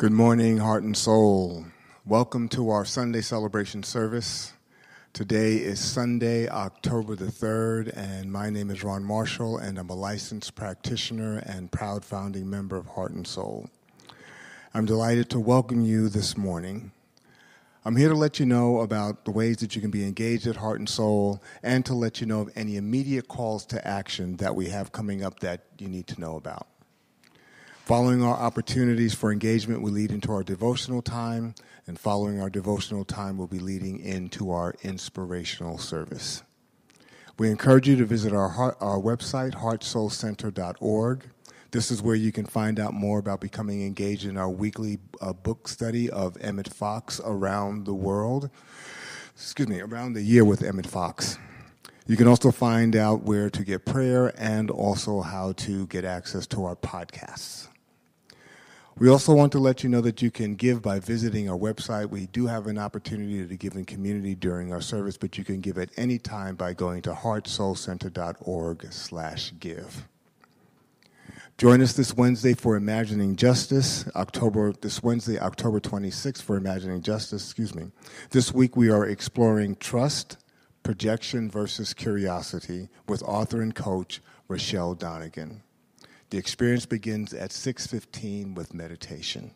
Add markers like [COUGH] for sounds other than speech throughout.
Good morning, heart and soul. Welcome to our Sunday celebration service. Today is Sunday, October the 3rd, and my name is Ron Marshall, and I'm a licensed practitioner and proud founding member of Heart and Soul. I'm delighted to welcome you this morning. I'm here to let you know about the ways that you can be engaged at Heart and Soul and to let you know of any immediate calls to action that we have coming up that you need to know about. Following our opportunities for engagement will lead into our devotional time, and following our devotional time we'll be leading into our inspirational service. We encourage you to visit our, heart, our website, heartsoulcenter.org. This is where you can find out more about becoming engaged in our weekly uh, book study of Emmett Fox around the world. Excuse me, around the year with Emmett Fox. You can also find out where to get prayer and also how to get access to our podcasts. We also want to let you know that you can give by visiting our website. We do have an opportunity to give in community during our service, but you can give at any time by going to heartsoulcenter.org slash give. Join us this Wednesday for Imagining Justice, October this Wednesday, October 26th for Imagining Justice, excuse me. This week we are exploring trust, projection versus curiosity with author and coach Rochelle Donegan. The experience begins at 6:15 with meditation.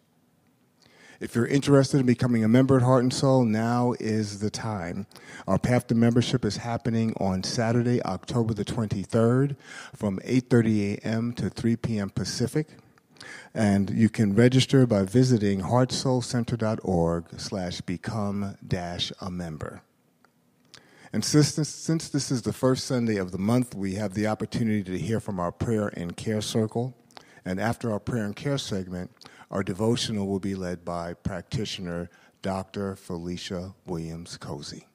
If you're interested in becoming a member at Heart and Soul, now is the time. Our path to membership is happening on Saturday, October the 23rd from 8:30 a.m. to 3 p.m. Pacific. And you can register by visiting heartsoulcenter.org slash become dash a member. And since this, since this is the first Sunday of the month, we have the opportunity to hear from our prayer and care circle. And after our prayer and care segment, our devotional will be led by practitioner Dr. Felicia Williams Cozy.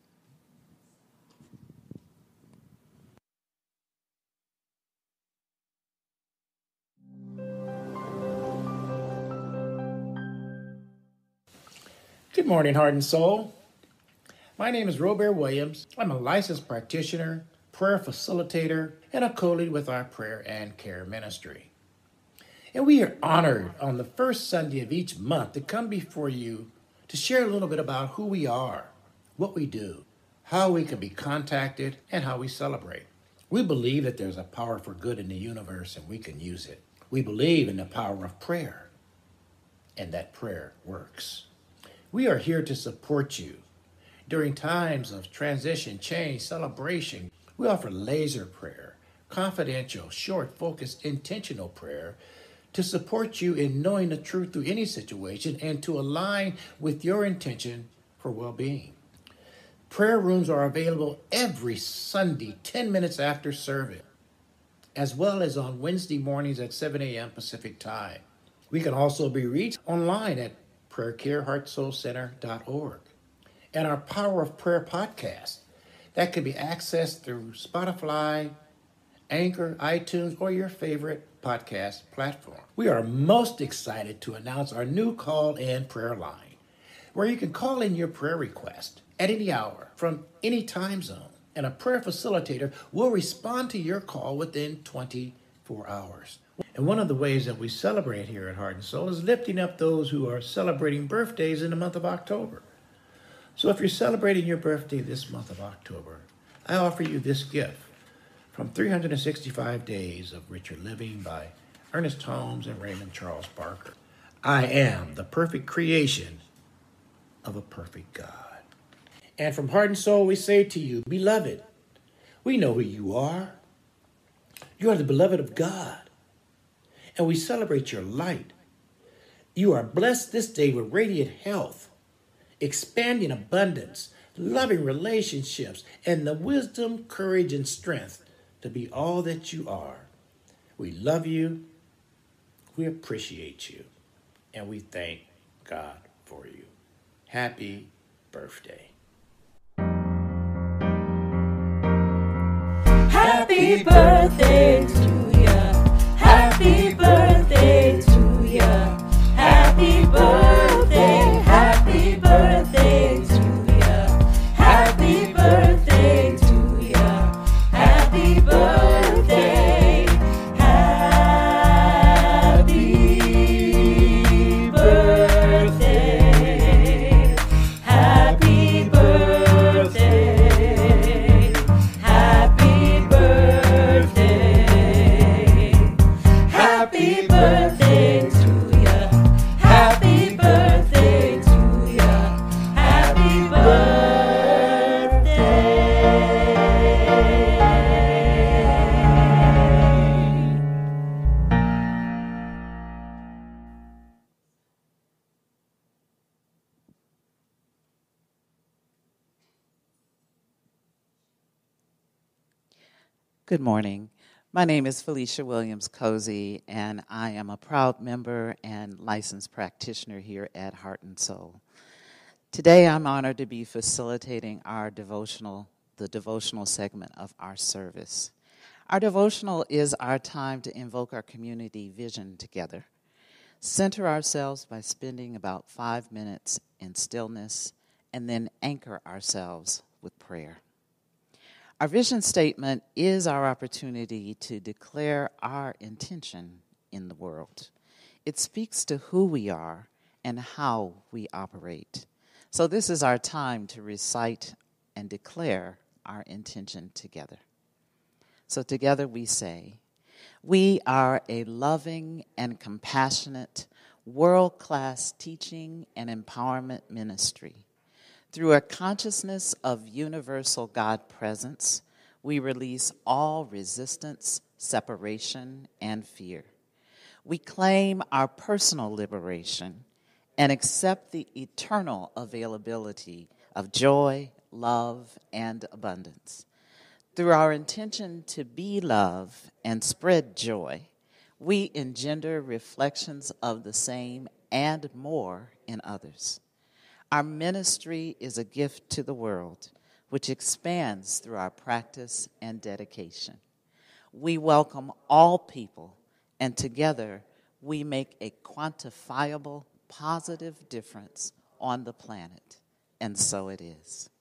Good morning, heart and soul. My name is Robert Williams. I'm a licensed practitioner, prayer facilitator, and a co lead with our prayer and care ministry. And we are honored on the first Sunday of each month to come before you to share a little bit about who we are, what we do, how we can be contacted, and how we celebrate. We believe that there's a power for good in the universe and we can use it. We believe in the power of prayer and that prayer works. We are here to support you during times of transition, change, celebration, we offer laser prayer, confidential, short, focused, intentional prayer to support you in knowing the truth through any situation and to align with your intention for well being. Prayer rooms are available every Sunday, 10 minutes after service, as well as on Wednesday mornings at 7 a.m. Pacific Time. We can also be reached online at prayercareheartsoulcenter.org and our Power of Prayer podcast. That can be accessed through Spotify, Anchor, iTunes, or your favorite podcast platform. We are most excited to announce our new call in prayer line, where you can call in your prayer request at any hour from any time zone, and a prayer facilitator will respond to your call within 24 hours. And one of the ways that we celebrate here at Heart and Soul is lifting up those who are celebrating birthdays in the month of October. So if you're celebrating your birthday this month of October, I offer you this gift from 365 Days of Richer Living by Ernest Holmes and Raymond Charles Barker. I am the perfect creation of a perfect God. And from heart and soul, we say to you, Beloved, we know who you are. You are the beloved of God, and we celebrate your light. You are blessed this day with radiant health expanding abundance, loving relationships, and the wisdom, courage, and strength to be all that you are. We love you, we appreciate you, and we thank God for you. Happy birthday. Happy birthday Good morning. My name is Felicia Williams Cozy, and I am a proud member and licensed practitioner here at Heart and Soul. Today, I'm honored to be facilitating our devotional, the devotional segment of our service. Our devotional is our time to invoke our community vision together. Center ourselves by spending about five minutes in stillness and then anchor ourselves with prayer. Our vision statement is our opportunity to declare our intention in the world. It speaks to who we are and how we operate. So, this is our time to recite and declare our intention together. So, together we say, We are a loving and compassionate, world class teaching and empowerment ministry. Through a consciousness of universal God presence, we release all resistance, separation, and fear. We claim our personal liberation and accept the eternal availability of joy, love, and abundance. Through our intention to be love and spread joy, we engender reflections of the same and more in others. Our ministry is a gift to the world, which expands through our practice and dedication. We welcome all people, and together we make a quantifiable positive difference on the planet, and so it is.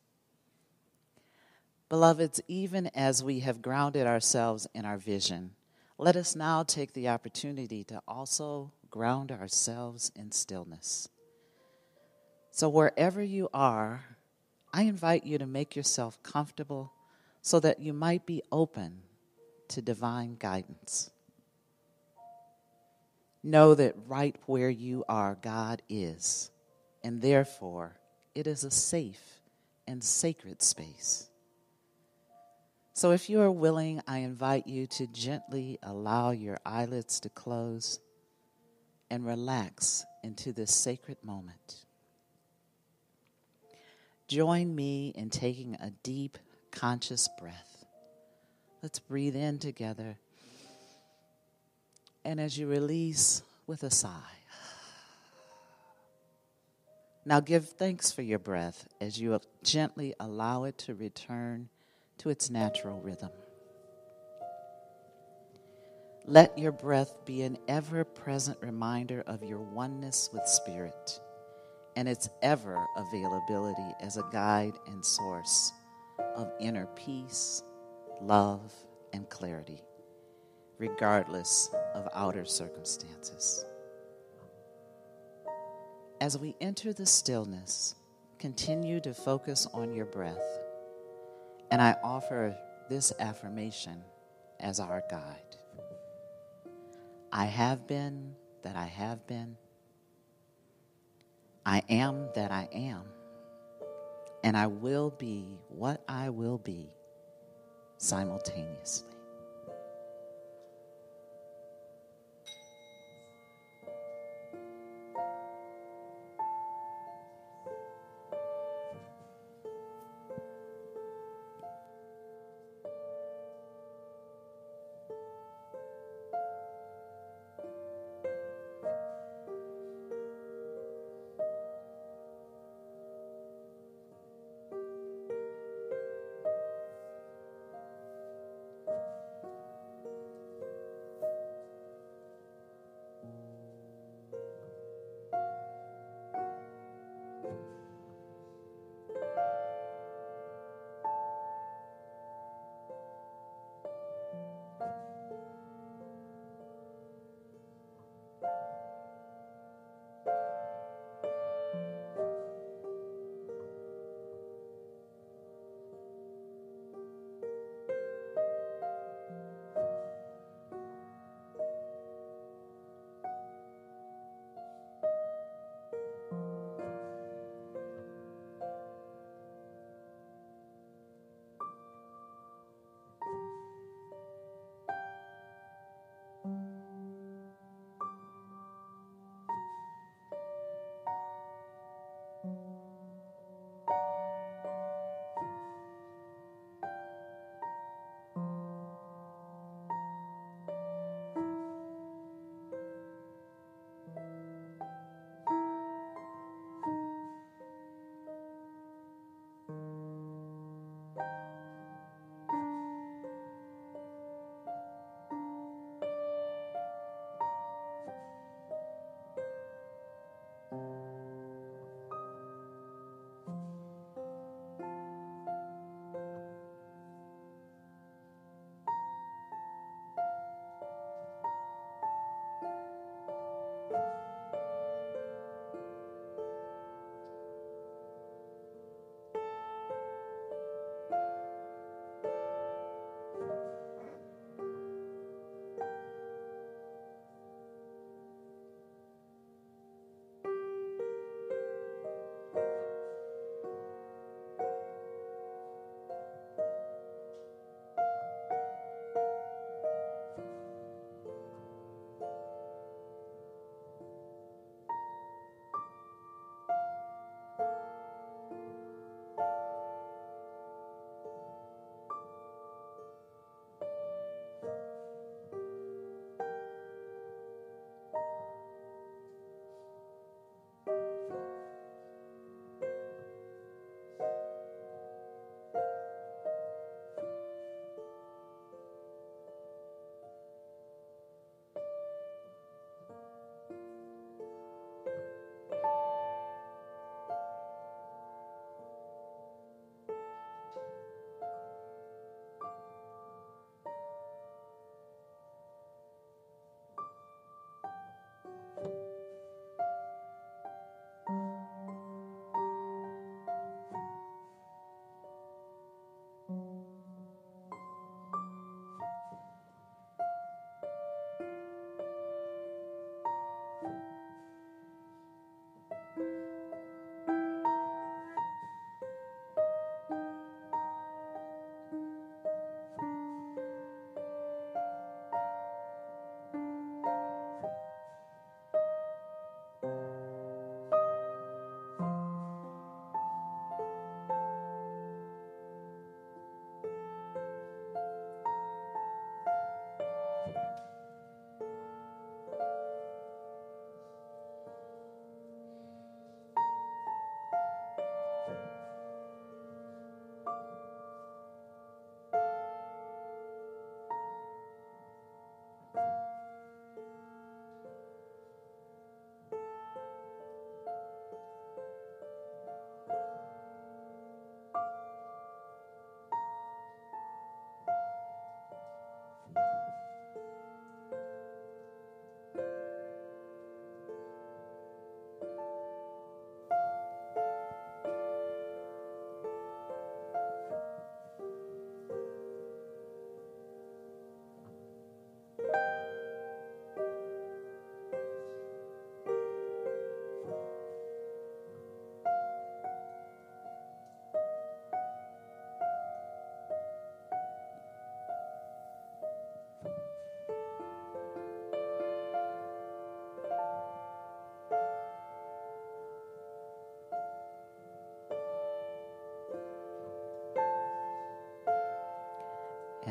Beloveds, even as we have grounded ourselves in our vision, let us now take the opportunity to also ground ourselves in stillness. So, wherever you are, I invite you to make yourself comfortable so that you might be open to divine guidance. Know that right where you are, God is, and therefore it is a safe and sacred space. So, if you are willing, I invite you to gently allow your eyelids to close and relax into this sacred moment. Join me in taking a deep, conscious breath. Let's breathe in together and as you release with a sigh. Now give thanks for your breath as you gently allow it to return to its natural rhythm. Let your breath be an ever present reminder of your oneness with Spirit and its ever availability as a guide and source of inner peace, love, and clarity regardless of outer circumstances. As we enter the stillness, continue to focus on your breath, and I offer this affirmation as our guide. I have been that I have been. I am that I am. And I will be what I will be simultaneously.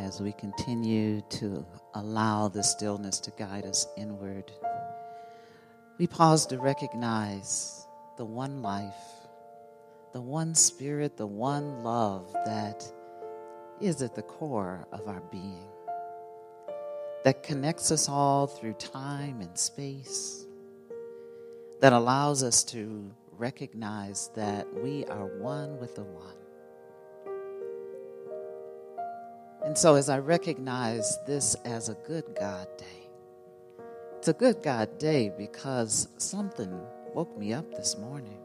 As we continue to allow the stillness to guide us inward, we pause to recognize the one life, the one spirit, the one love that is at the core of our being, that connects us all through time and space, that allows us to recognize that we are one with the one. And so, as I recognize this as a good God day, it's a good God day because something woke me up this morning.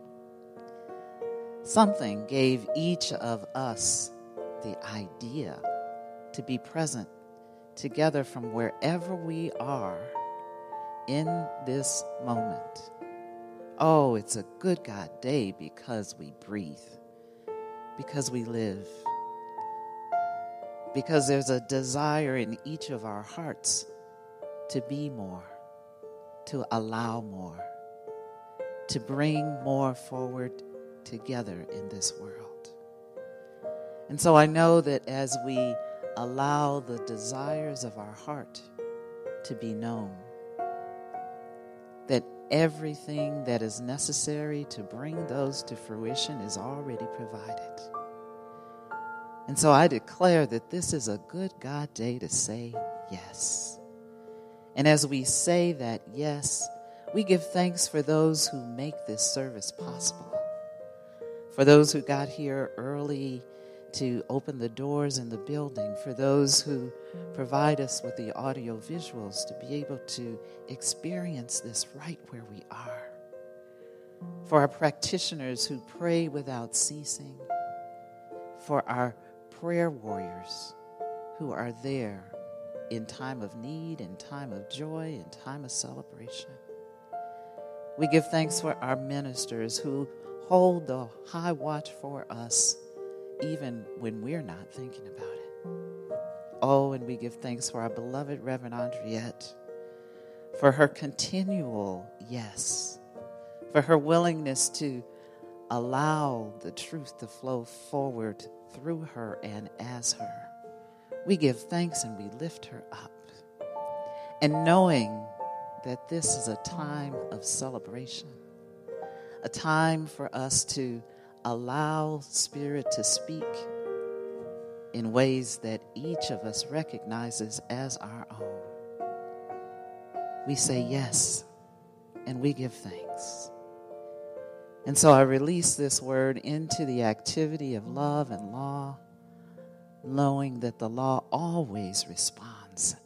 Something gave each of us the idea to be present together from wherever we are in this moment. Oh, it's a good God day because we breathe, because we live because there's a desire in each of our hearts to be more, to allow more, to bring more forward together in this world. And so I know that as we allow the desires of our heart to be known, that everything that is necessary to bring those to fruition is already provided. And so I declare that this is a good God day to say yes. And as we say that yes, we give thanks for those who make this service possible. For those who got here early to open the doors in the building, for those who provide us with the audio visuals to be able to experience this right where we are. For our practitioners who pray without ceasing. For our prayer warriors who are there in time of need, in time of joy, in time of celebration. We give thanks for our ministers who hold the high watch for us even when we're not thinking about it. Oh, and we give thanks for our beloved Reverend Andriette for her continual yes, for her willingness to allow the truth to flow forward through her and as her. We give thanks and we lift her up. And knowing that this is a time of celebration, a time for us to allow Spirit to speak in ways that each of us recognizes as our own. We say yes and we give thanks. And so I release this word into the activity of love and law, knowing that the law always responds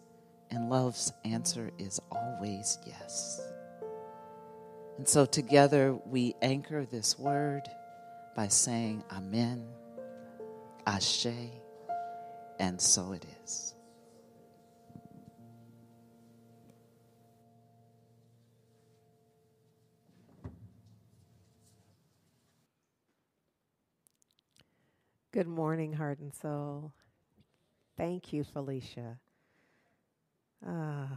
and love's answer is always yes. And so together we anchor this word by saying Amen, Ashe, and so it is. Good morning, Heart and Soul. Thank you, Felicia. Uh,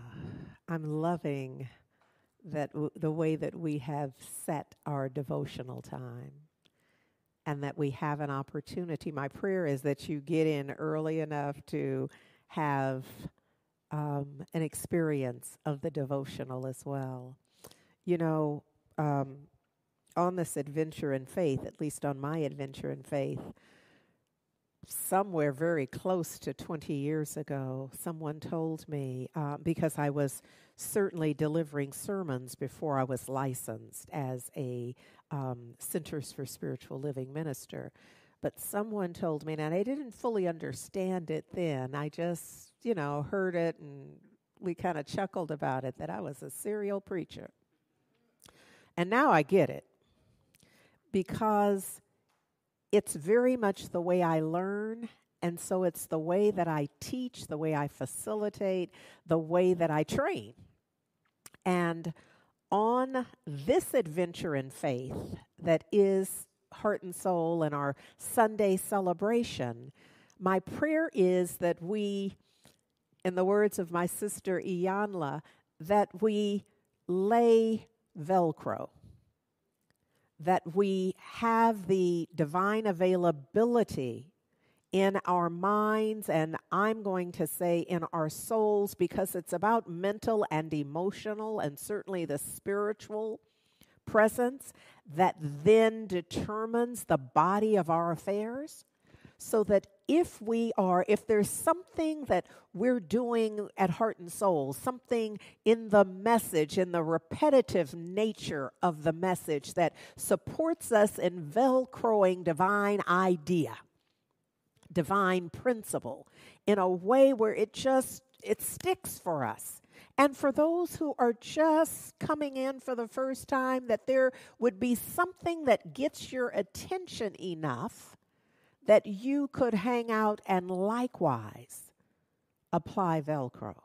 I'm loving that w- the way that we have set our devotional time and that we have an opportunity. My prayer is that you get in early enough to have um, an experience of the devotional as well. You know, um, on this adventure in faith, at least on my adventure in faith, somewhere very close to 20 years ago, someone told me, uh, because I was certainly delivering sermons before I was licensed as a um, Centers for Spiritual Living minister. But someone told me, and I didn't fully understand it then. I just, you know, heard it and we kind of chuckled about it that I was a serial preacher. And now I get it because it's very much the way I learn. And so it's the way that I teach, the way I facilitate, the way that I train. And on this adventure in faith that is Heart and Soul and our Sunday celebration, my prayer is that we in the words of my sister Iyanla, that we lay Velcro, that we have the divine availability in our minds, and I'm going to say in our souls, because it's about mental and emotional, and certainly the spiritual presence that then determines the body of our affairs. So that if we are, if there's something that we're doing at heart and soul, something in the message, in the repetitive nature of the message that supports us in velcroing divine idea, divine principle, in a way where it just, it sticks for us. And for those who are just coming in for the first time, that there would be something that gets your attention enough that you could hang out and likewise apply Velcro.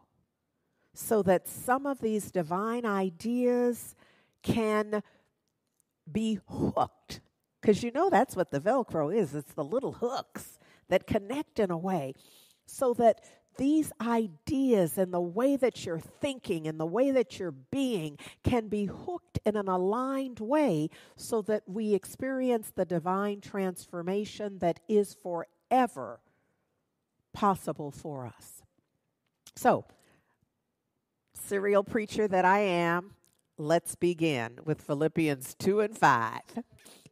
So that some of these divine ideas can be hooked. Because you know that's what the Velcro is it's the little hooks that connect in a way. So that these ideas and the way that you're thinking and the way that you're being can be hooked in an aligned way so that we experience the divine transformation that is forever possible for us. So, serial preacher that I am, let's begin with Philippians 2 and 5.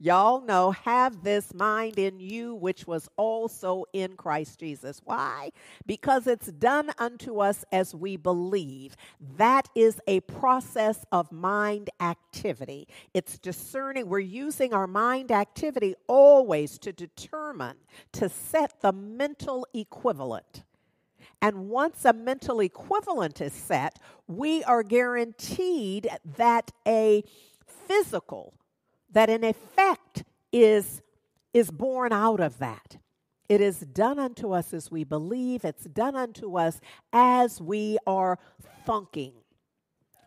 Y'all know, have this mind in you, which was also in Christ Jesus. Why? Because it's done unto us as we believe. That is a process of mind activity. It's discerning. We're using our mind activity always to determine, to set the mental equivalent. And once a mental equivalent is set, we are guaranteed that a physical that an effect is, is born out of that. It is done unto us as we believe, it's done unto us as we are thunking.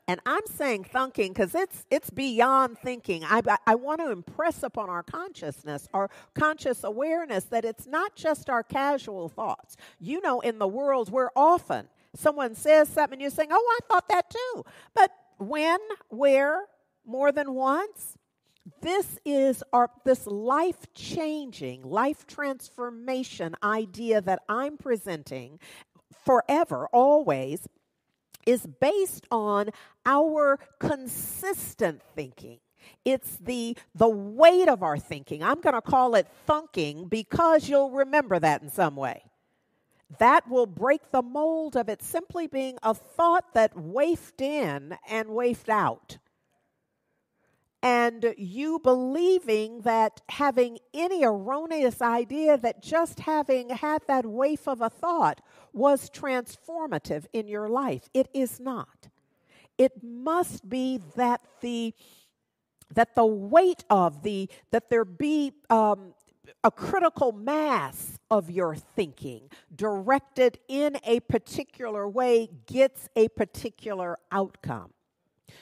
And I'm saying thunking because it's it's beyond thinking. I, I want to impress upon our consciousness, our conscious awareness that it's not just our casual thoughts. You know, in the world, we're often someone says something, you're saying, "Oh, I thought that too." But when, where, more than once, this is our this life changing life transformation idea that i'm presenting forever always is based on our consistent thinking. It's the the weight of our thinking. I'm going to call it thunking because you'll remember that in some way. That will break the mold of it simply being a thought that wafted in and wafted out and you believing that having any erroneous idea that just having had that waif of a thought was transformative in your life. It is not. It must be that the that the weight of the that there be um, a critical mass of your thinking directed in a particular way gets a particular outcome.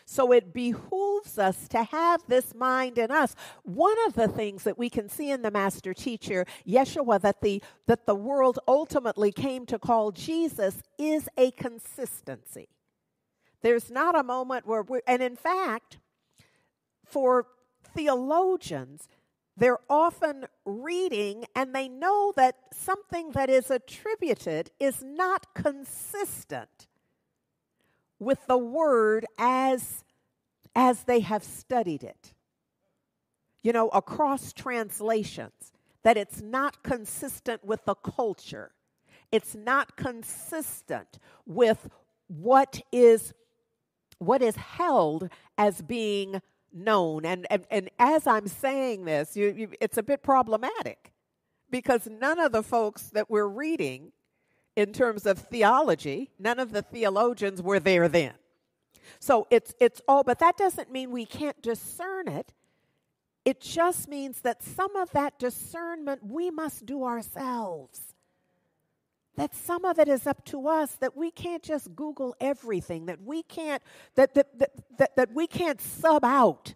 So it behooves us to have this mind in us. One of the things that we can see in the master teacher, Yeshua, that the, that the world ultimately came to call Jesus is a consistency. There's not a moment where we're, and in fact, for theologians, they're often reading and they know that something that is attributed is not consistent with the word as as they have studied it. You know, across translations, that it's not consistent with the culture. It's not consistent with what is what is held as being known. And, and, and as I'm saying this, you, you, it's a bit problematic because none of the folks that we're reading in terms of theology. None of the theologians were there then. So it's it's all but that doesn't mean we can't discern it. It just means that some of that discernment we must do ourselves. That some of it is up to us, that we can't just Google everything, that we can't, that, that, that, that, that we can't sub out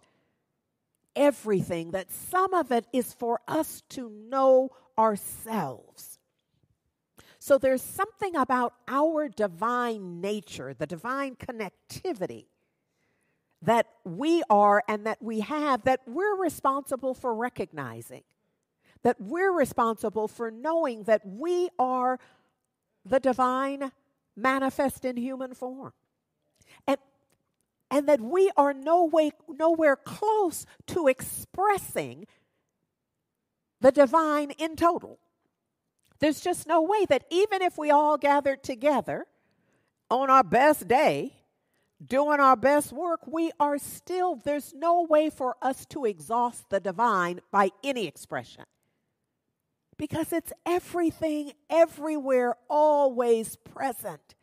everything, that some of it is for us to know ourselves. So there's something about our divine nature, the divine connectivity that we are and that we have that we're responsible for recognizing, that we're responsible for knowing that we are the divine manifest in human form. And, and that we are no way, nowhere close to expressing the divine in total. There's just no way that even if we all gathered together on our best day, doing our best work, we are still, there's no way for us to exhaust the divine by any expression. Because it's everything, everywhere, always present.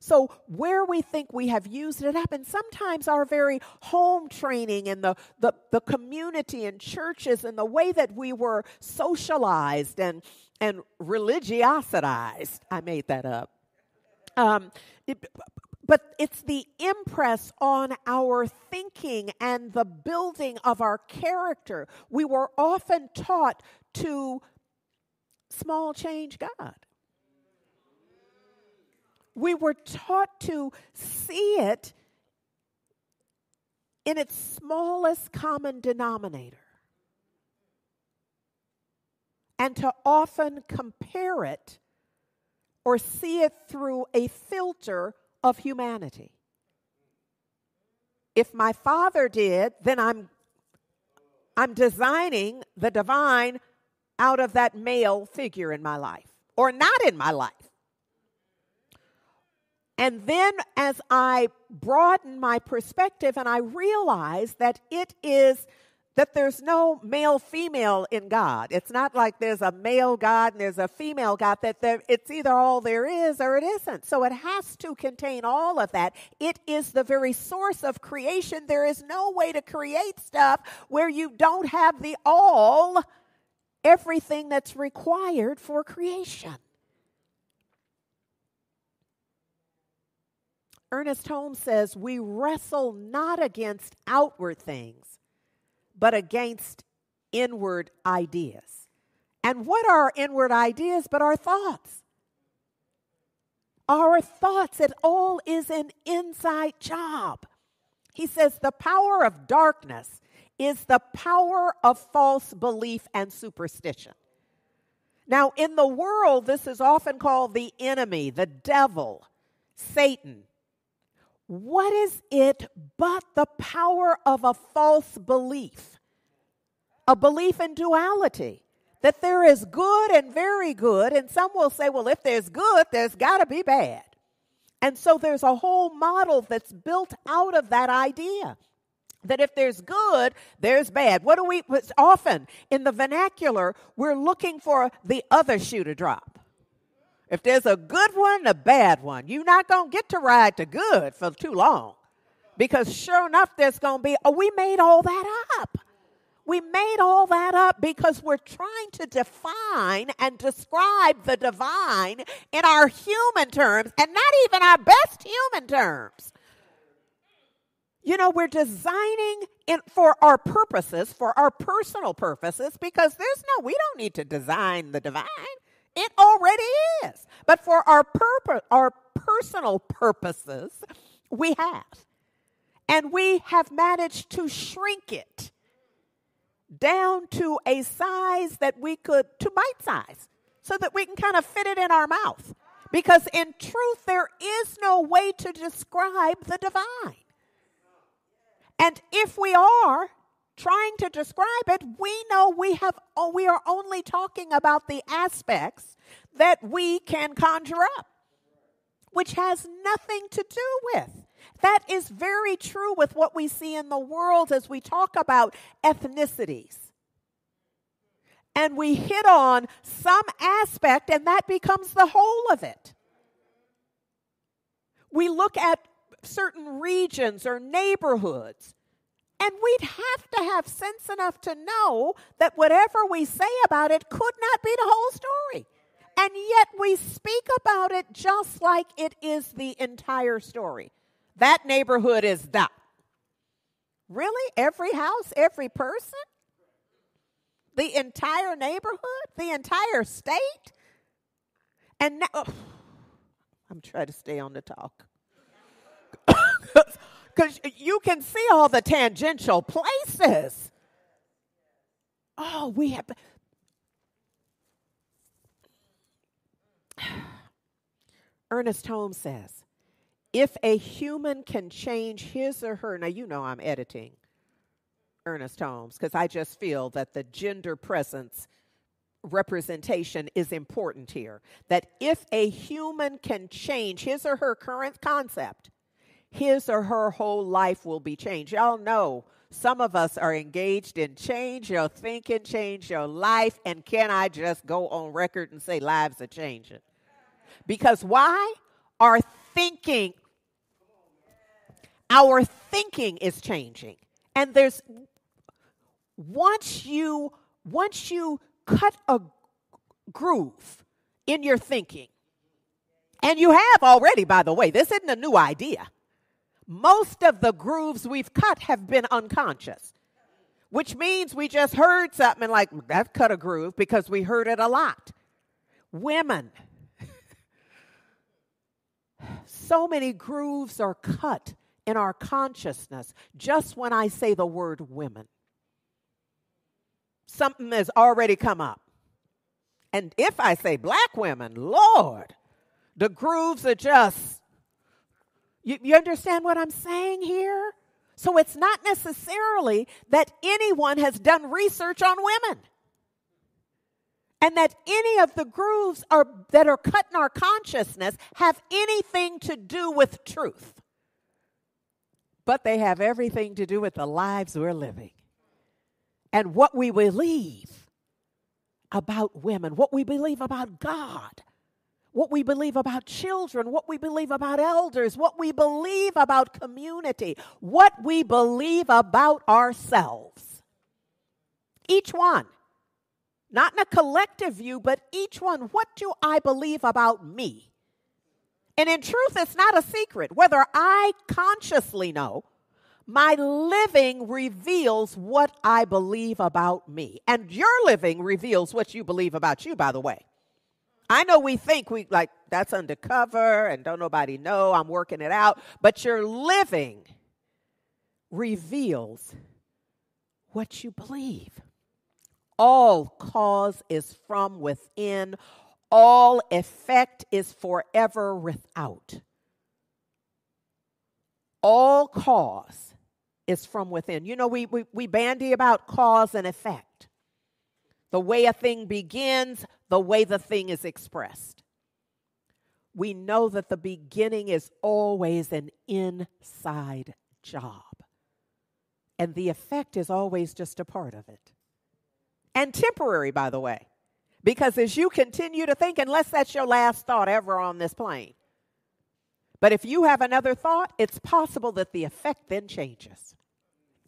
So, where we think we have used it up, and sometimes our very home training and the, the, the community and churches and the way that we were socialized and, and religiositized, I made that up. Um, it, but it's the impress on our thinking and the building of our character. We were often taught to small change God. We were taught to see it in its smallest common denominator and to often compare it or see it through a filter of humanity. If my father did, then I'm I'm designing the divine out of that male figure in my life or not in my life. And then as I broaden my perspective and I realize that it is that there's no male female in God. It's not like there's a male God and there's a female God, that there, it's either all there is or it isn't. So it has to contain all of that. It is the very source of creation. There is no way to create stuff where you don't have the all, everything that's required for creation. Ernest Holmes says, We wrestle not against outward things but against inward ideas. And what are inward ideas but our thoughts? Our thoughts, it all is an inside job. He says the power of darkness is the power of false belief and superstition. Now, in the world, this is often called the enemy, the devil, Satan. What is it but the power of a false belief? A belief in duality. That there is good and very good, and some will say, well, if there's good, there's got to be bad. And so there's a whole model that's built out of that idea that if there's good, there's bad. What do we often in the vernacular, we're looking for the other shoe to drop. If there's a good one, a bad one, you're not going to get to ride to good for too long. Because sure enough, there's going to be, oh, we made all that up. We made all that up because we're trying to define and describe the divine in our human terms and not even our best human terms. You know, we're designing in, for our purposes, for our personal purposes, because there's no, we don't need to design the divine. It already is. But for our purpose, our personal purposes, we have. And we have managed to shrink it down to a size that we could, to bite size, so that we can kind of fit it in our mouth. Because in truth, there is no way to describe the divine. And if we are, trying to describe it, we know we have oh, we are only talking about the aspects that we can conjure up, which has nothing to do with. That is very true with what we see in the world as we talk about ethnicities. And we hit on some aspect, and that becomes the whole of it. We look at certain regions or neighborhoods and we'd have to have sense enough to know that whatever we say about it could not be the whole story. And yet we speak about it just like it is the entire story. That neighborhood is that. Really? Every house, every person? The entire neighborhood? The entire state? And now, oh, I'm trying to stay on the talk. [COUGHS] Because you can see all the tangential places. Oh, we have. [SIGHS] Ernest Holmes says, if a human can change his or her, now you know I'm editing Ernest Holmes because I just feel that the gender presence representation is important here. That if a human can change his or her current concept, his or her whole life will be changed. Y'all know some of us are engaged in change your thinking, change your life, and can I just go on record and say lives are changing? Because why? Our thinking, our thinking is changing. And there's once you once you cut a groove in your thinking, and you have already, by the way, this isn't a new idea. Most of the grooves we've cut have been unconscious, which means we just heard something like, that cut a groove because we heard it a lot. Women, [LAUGHS] so many grooves are cut in our consciousness just when I say the word women. Something has already come up. And if I say black women, Lord, the grooves are just. You, you understand what I'm saying here? So it's not necessarily that anyone has done research on women. And that any of the grooves are, that are cut in our consciousness have anything to do with truth. But they have everything to do with the lives we're living and what we believe about women, what we believe about God, what we believe about children, what we believe about elders, what we believe about community, what we believe about ourselves. Each one. Not in a collective view, but each one. What do I believe about me? And in truth, it's not a secret. Whether I consciously know my living reveals what I believe about me. And your living reveals what you believe about you, by the way. I know we think we like that's undercover and don't nobody know, I'm working it out, but your living reveals what you believe. All cause is from within, all effect is forever without. All cause is from within. You know, we, we, we bandy about cause and effect. The way a thing begins, the way the thing is expressed. We know that the beginning is always an inside job. And the effect is always just a part of it. And temporary, by the way. Because as you continue to think, unless that's your last thought ever on this plane, but if you have another thought, it's possible that the effect then changes.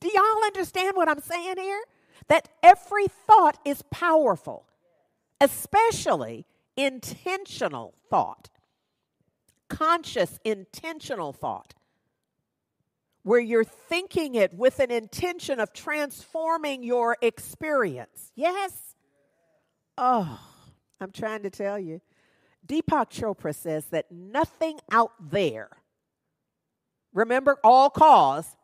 Do y'all understand what I'm saying here? That every thought is powerful, especially intentional thought, conscious, intentional thought, where you're thinking it with an intention of transforming your experience. Yes? Oh, I'm trying to tell you. Deepak Chopra says that nothing out there, remember, all cause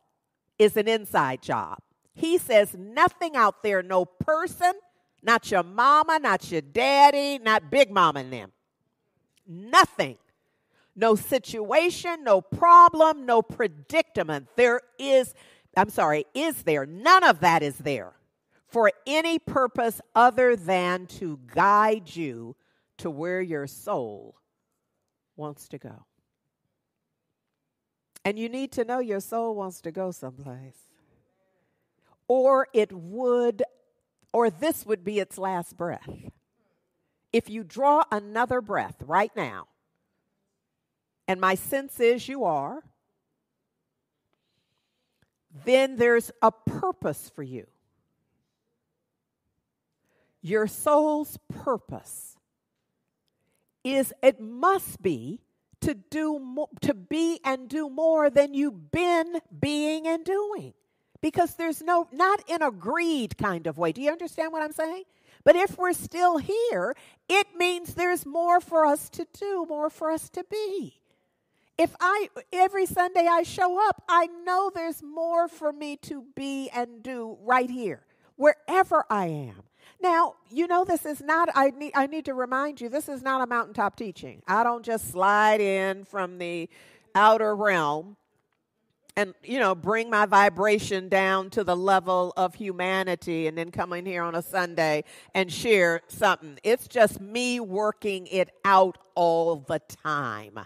is an inside job. He says nothing out there, no person, not your mama, not your daddy, not big mama and them. Nothing. No situation, no problem, no predicament. There is, I'm sorry, is there? None of that is there for any purpose other than to guide you to where your soul wants to go. And you need to know your soul wants to go someplace. Or it would, or this would be its last breath. If you draw another breath right now, and my sense is you are, then there's a purpose for you. Your soul's purpose is it must be to do mo- to be and do more than you've been being and doing because there's no not in a greed kind of way do you understand what i'm saying But if we're still here, it means there's more for us to do, more for us to be. If I every Sunday I show up, I know there's more for me to be and do right here, wherever I am. Now, you know this is not I need I need to remind you this is not a mountaintop teaching. I don't just slide in from the outer realm and you know bring my vibration down to the level of humanity and then come in here on a sunday and share something. It's just me working it out all the time.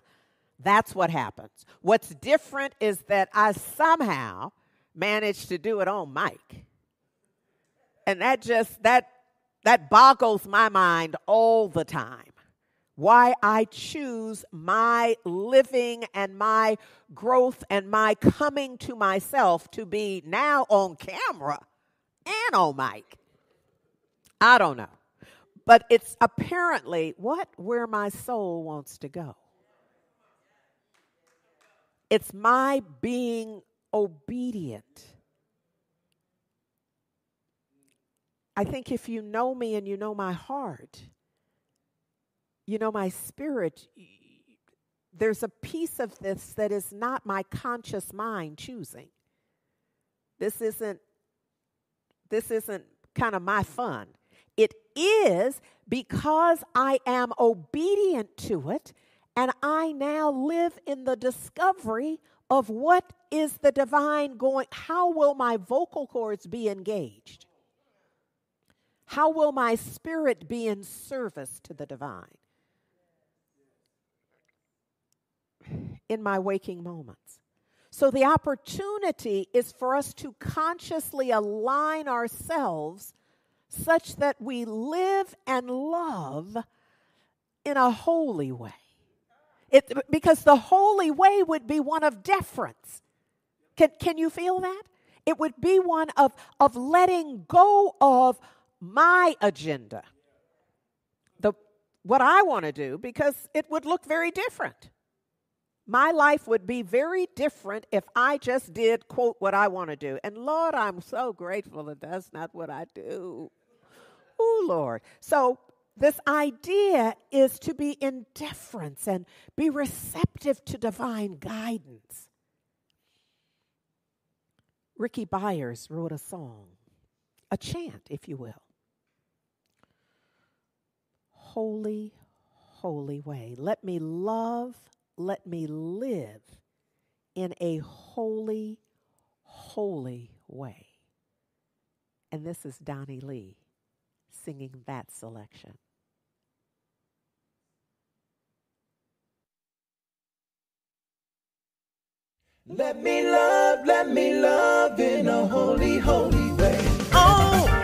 That's what happens. What's different is that i somehow managed to do it on mic. And that just that that boggles my mind all the time why I choose my living and my growth and my coming to myself to be now on camera and on mic. I don't know. But it's apparently what where my soul wants to go. It's my being obedient. I think if you know me and you know my heart, you know, my spirit, there's a piece of this that is not my conscious mind choosing. This isn't this isn't kind of my fun. It is because I am obedient to it and I now live in the discovery of what is the divine going how will my vocal cords be engaged? How will my spirit be in service to the divine? in my waking moments. So the opportunity is for us to consciously align ourselves such that we live and love in a holy way. It, because the holy way would be one of deference. Can, can you feel that? It would be one of, of letting go of my agenda, the, what I want to do, because it would look very different. My life would be very different if I just did, quote, what I want to do. And Lord, I'm so grateful that that's not what I do. Oh, Lord. So, this idea is to be in deference and be receptive to divine guidance. Rickie Byars wrote a song, a chant, if you will. Holy, holy way. Let me love let me live in a holy, holy way. And this is Donnie Lee singing that selection. Let me love, let me love in a holy, holy way. Oh!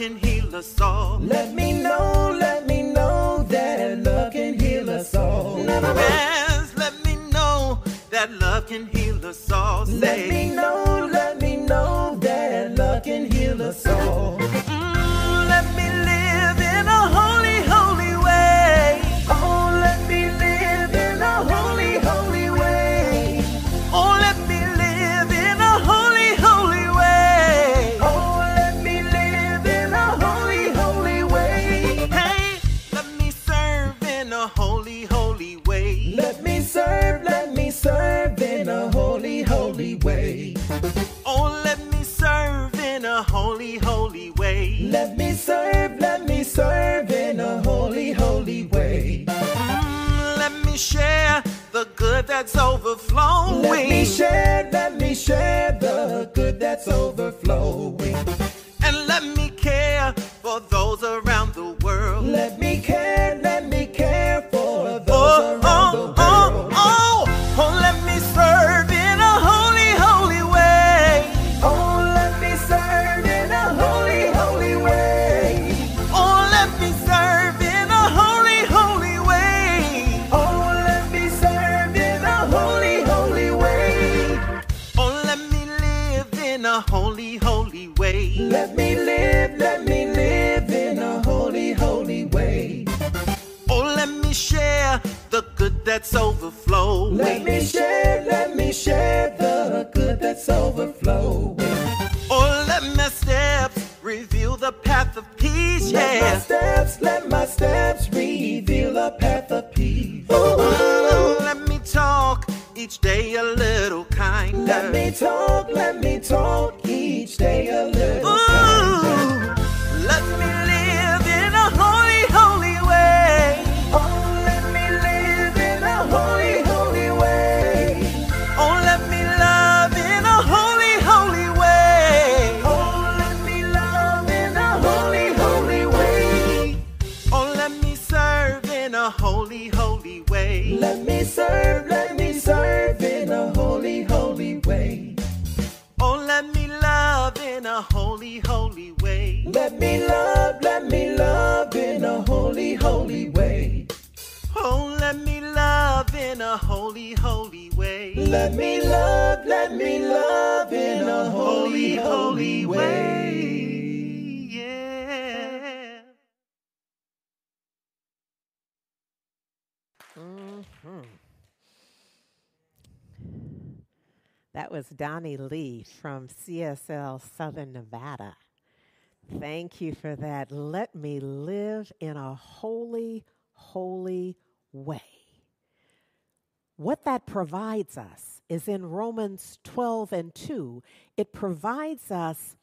can heal us all. Let me know, let me know that love can heal us all. Yes, let me know that love can heal Oh, let me talk each day a little kinder. Let me talk, let me talk each day a little love, in a holy, holy way. Yeah. That was Donnie Lee from CSL Southern Nevada. Thank you for that. Let me live in a holy, holy way. What that provides us is in Romans 12 and 2, it provides us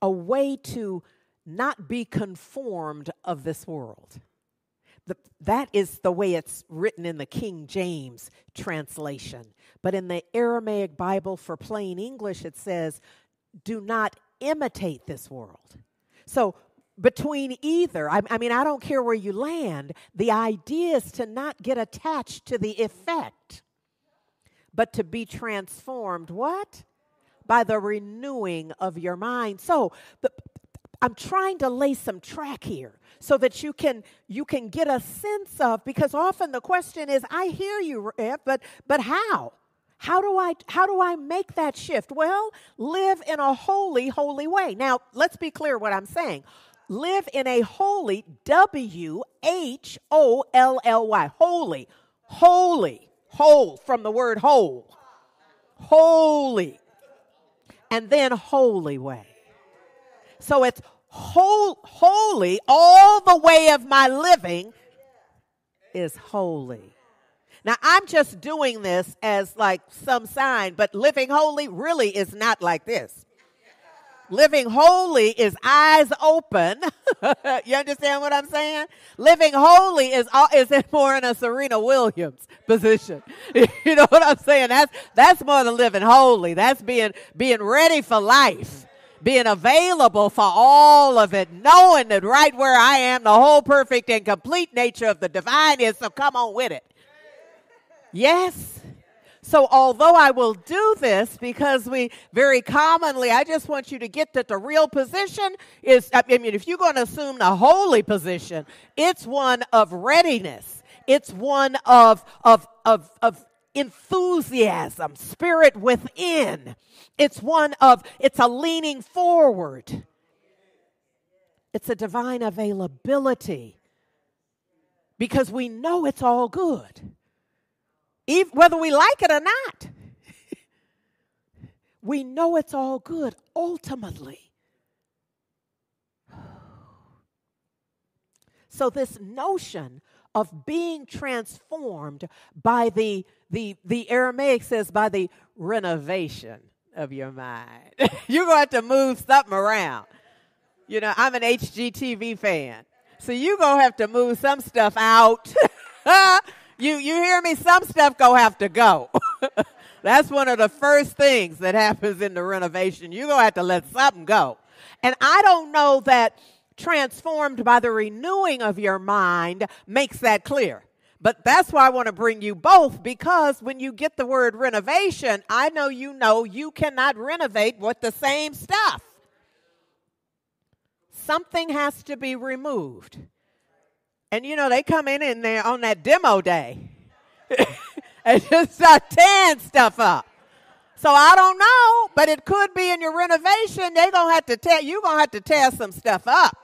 a way to not be conformed of this world. The, that is the way it's written in the King James translation. But in the Aramaic Bible for plain English, it says, do not imitate this world. So, between either, I, I mean, I don't care where you land, the idea is to not get attached to the effect, but to be transformed. What? By the renewing of your mind. So, the, I'm trying to lay some track here so that you can you can get a sense of because often the question is I hear you Rev, but but how? How do I how do I make that shift? Well, live in a holy holy way. Now, let's be clear what I'm saying. Live in a holy W H O L L Y. Holy. Holy. Whole from the word whole. Holy. And then holy way. So it's whole, holy, all the way of my living is holy. Now, I'm just doing this as like some sign, but living holy really is not like this. Living holy is eyes open. [LAUGHS] you understand what I'm saying? Living holy is is more in a Serena Williams position. [LAUGHS] you know what I'm saying? That's that's more than living holy. That's being being ready for life being available for all of it, knowing that right where I am, the whole perfect and complete nature of the divine is. So come on with it. Yes. So, although I will do this because we very commonly, I just want you to get that the real position is, I mean, if you're going to assume the holy position, it's one of readiness. It's one of, of, of, of enthusiasm, spirit within. It's one of, it's a leaning forward. It's a divine availability because we know it's all good, even, whether we like it or not. [LAUGHS] we know it's all good ultimately. [SIGHS] So, this notion of being transformed by the, the, the Aramaic says, by the renovation of your mind. [LAUGHS] You're going to have to move something around. You know, I'm an HGTV fan. So you're gonna have to move some stuff out. [LAUGHS] you you hear me? Some stuff gonna have to go. [LAUGHS] That's one of the first things that happens in the renovation. You're gonna have to let something go. And I don't know that transformed by the renewing of your mind makes that clear. But that's why I want to bring you both because when you get the word renovation, I know you know you cannot renovate with the same stuff. Something has to be removed. And you know, they come in in there on that demo day [LAUGHS] and just start tearing stuff up. So I don't know, but it could be in your renovation. They're gonna have to tear you're gonna have to tear some stuff up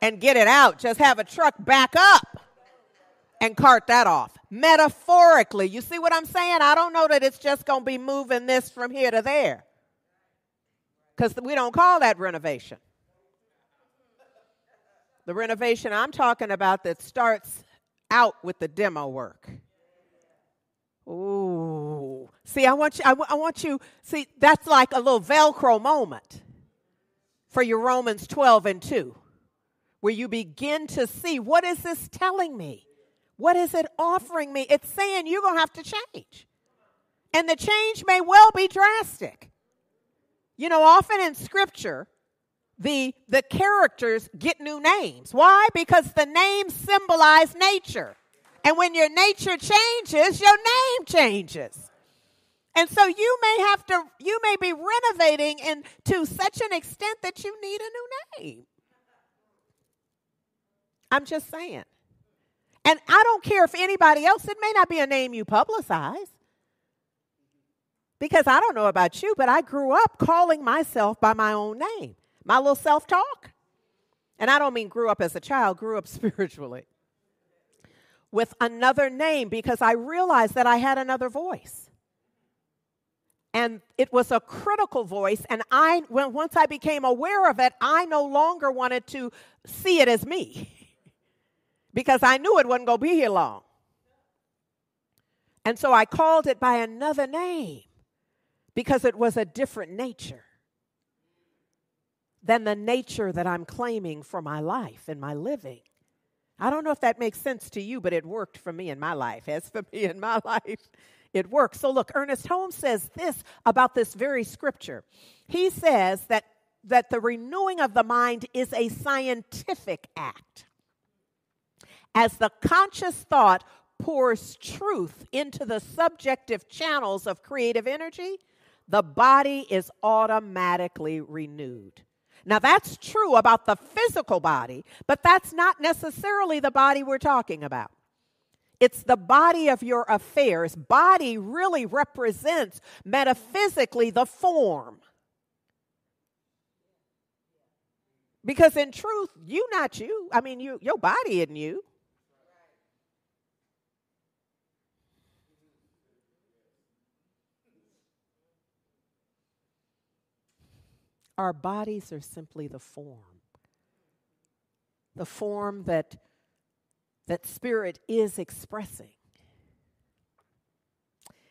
and get it out. Just have a truck back up and cart that off. Metaphorically, you see what I'm saying? I don't know that it's just going to be moving this from here to there. Because we don't call that renovation. The renovation I'm talking about that starts out with the demo work. Ooh. See, I want you, I, want you, see, that's like a little Velcro moment for your Romans 12 and 2, where you begin to see what is this telling me? What is it offering me? It's saying you're going to have to change. And the change may well be drastic. You know, often in scripture, the, the characters get new names. Why? Because the names symbolize nature. And when your nature changes, your name changes. And so you may have to, you may be renovating and to such an extent that you need a new name. I'm just saying. And I don't care if anybody else, it may not be a name you publicize. Because I don't know about you, but I grew up calling myself by my own name, my little self talk. And I don't mean grew up as a child, grew up [LAUGHS] spiritually with another name because I realized that I had another voice. And it was a critical voice. And I, when, once I became aware of it, I no longer wanted to see it as me. [LAUGHS] because I knew it wasn't going to be here long. And so I called it by another name because it was a different nature than the nature that I'm claiming for my life and my living. I don't know if that makes sense to you, but it worked for me in my life. As for me in my [LAUGHS] life, it works. So look, Ernest Holmes says this about this very scripture. He says that that the renewing of the mind is a scientific act as the conscious thought pours truth into the subjective channels of creative energy, the body is automatically renewed. Now, that's true about the physical body, but that's not necessarily the body we're talking about. It's the body of your affairs. Body really represents metaphysically the form. Because in truth, you not you. I mean, you your body isn't you. Our bodies are simply the form. The form that, that spirit is expressing.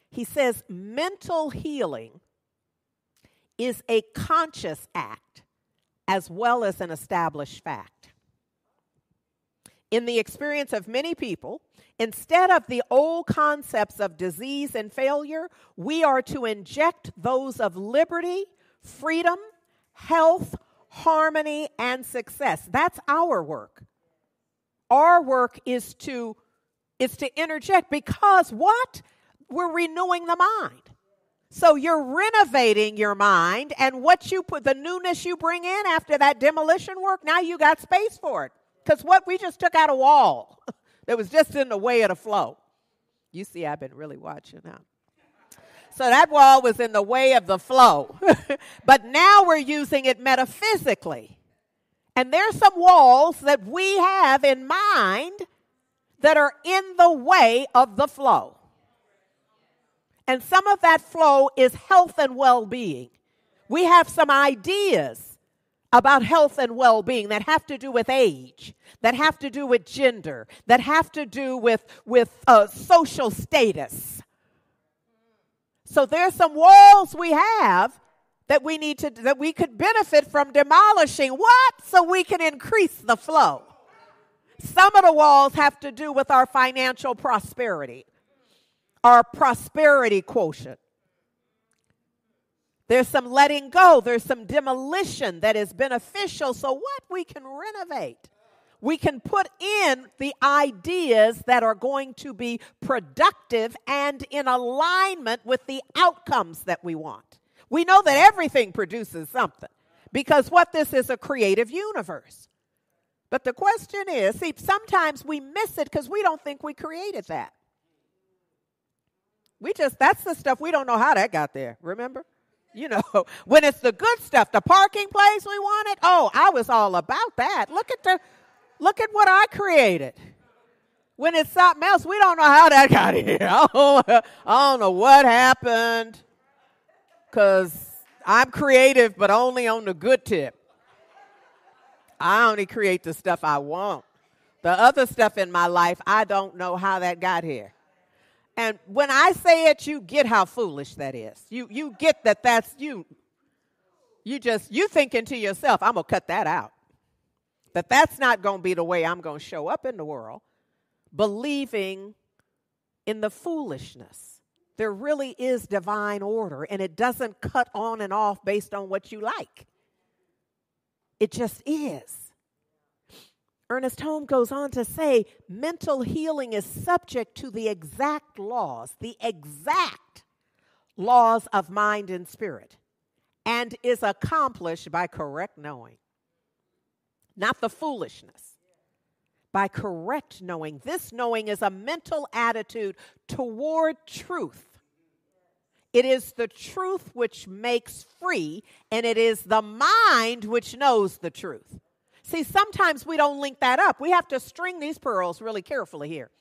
He says mental healing is a conscious act as well as an established fact. In the experience of many people, instead of the old concepts of disease and failure, we are to inject those of liberty, freedom, health, harmony, and success. That's our work. Our work is to is to interject because what? We're renewing the mind. So you're renovating your mind, and what you put, the newness you bring in after that demolition work, now you got space for it. Because what we just took out a wall [LAUGHS] that was just in the way of the flow. You see, I've been really watching now. So that wall was in the way of the flow. [LAUGHS] but now we're using it metaphysically. And there's some walls that we have in mind that are in the way of the flow. And some of that flow is health and well being. We have some ideas about health and well being that have to do with age, that have to do with gender, that have to do with, with uh, social status. So there's some walls we have that we need to that we could benefit from demolishing. What? So we can increase the flow. Some of the walls have to do with our financial prosperity our prosperity quotient. There's some letting go. There's some demolition that is beneficial. So what? We can renovate we can put in the ideas that are going to be productive and in alignment with the outcomes that we want we know that everything produces something because what this is a creative universe. But the question is see, sometimes we miss it because we don't think we created that. We just, that's the stuff we don't know how that got there, remember? You know, [LAUGHS] when it's the good stuff, the parking place we wanted, oh, I was all about that. Look at the, look at what I created. When it's something else, we don't know how that got [LAUGHS] here. I don't, I don't know what happened because I'm creative, but only on the good tip. I only create the stuff I want. The other stuff in my life, I don't know how that got here. And when I say it, you get how foolish that is. You, you get that that's you. You just, you thinking to yourself, I'm going to cut that out. That that's not going to be the way I'm going to show up in the world. Believing in the foolishness there really is divine order and it doesn't cut on and off based on what you like. It just is. Ernest Holmes goes on to say mental healing is subject to the exact laws, the exact laws of mind and spirit, and is accomplished by correct knowing, not the foolishness by correct knowing. This knowing is a mental attitude toward truth. It is the truth which makes free, and it is the mind which knows the truth. See, sometimes we don't link that up. We have to string these pearls really carefully here.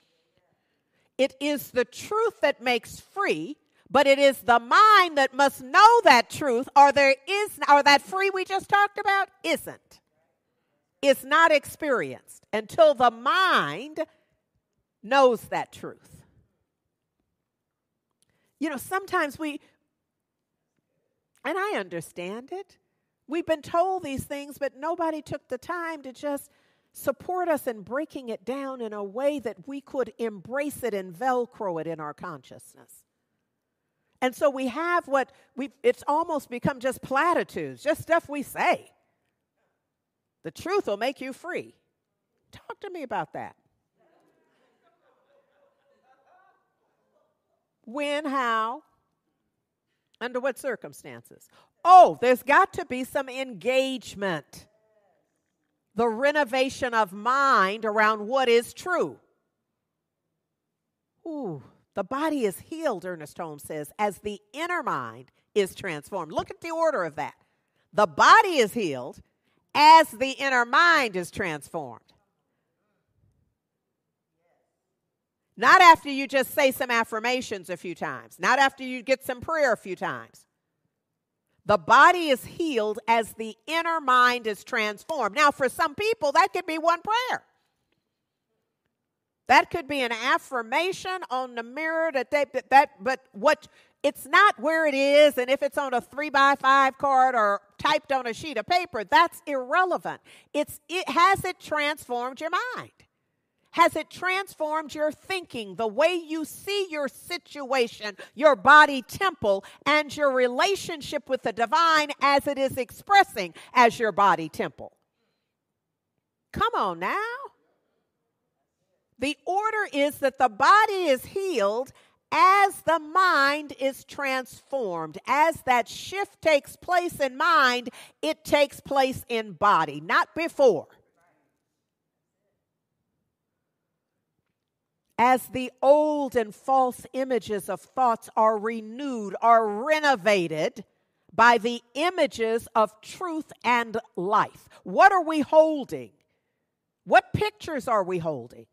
It is the truth that makes free, but it is the mind that must know that truth, or there is, or that free we just talked about isn't is not experienced until the mind knows that truth. You know, sometimes we, and I understand it, we've been told these things, but nobody took the time to just support us in breaking it down in a way that we could embrace it and velcro it in our consciousness. And so we have what we it's almost become just platitudes, just stuff we say. The truth will make you free. Talk to me about that. When, how, under what circumstances? Oh, there's got to be some engagement. The renovation of mind around what is true. Ooh, the body is healed, Ernest Holmes says, as the inner mind is transformed. Look at the order of that. The body is healed as the inner mind is transformed. Not after you just say some affirmations a few times, not after you get some prayer a few times. The body is healed as the inner mind is transformed. Now, for some people, that could be one prayer. That could be an affirmation on the mirror that they that but what it's not where it is, and if it's on a three by five card or typed on a sheet of paper, that's irrelevant. It's it has it transformed your mind? Has it transformed your thinking, the way you see your situation, your body temple, and your relationship with the divine as it is expressing as your body temple? Come on now. The order is that the body is healed as the mind is transformed, as that shift takes place in mind, it takes place in body, not before. As the old and false images of thoughts are renewed, are renovated by the images of truth and life. What are we holding? What pictures are we holding?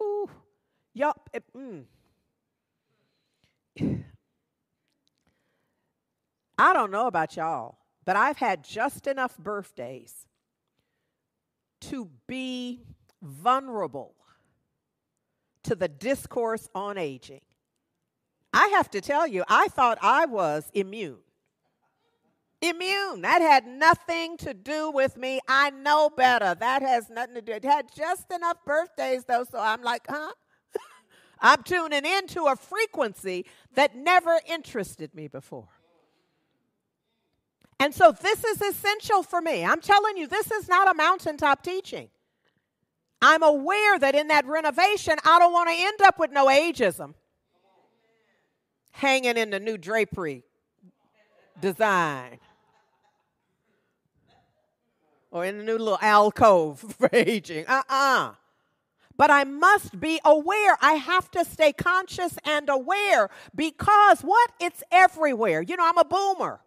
Ooh. Yup. Mm. [SIGHS] I don't know about y'all, but I've had just enough birthdays to be vulnerable to the discourse on aging. I have to tell you, I thought I was immune. Immune. That had nothing to do with me. I know better. That has nothing to do. It had just enough birthdays though, so I'm like, huh? I'm tuning into a frequency that never interested me before. And so this is essential for me. I'm telling you, this is not a mountaintop teaching. I'm aware that in that renovation, I don't want to end up with no ageism hanging in the new drapery design or in the new little alcove [LAUGHS] for aging. Uh uh But I must be aware. I have to stay conscious and aware because what? It's everywhere. You know, I'm a boomer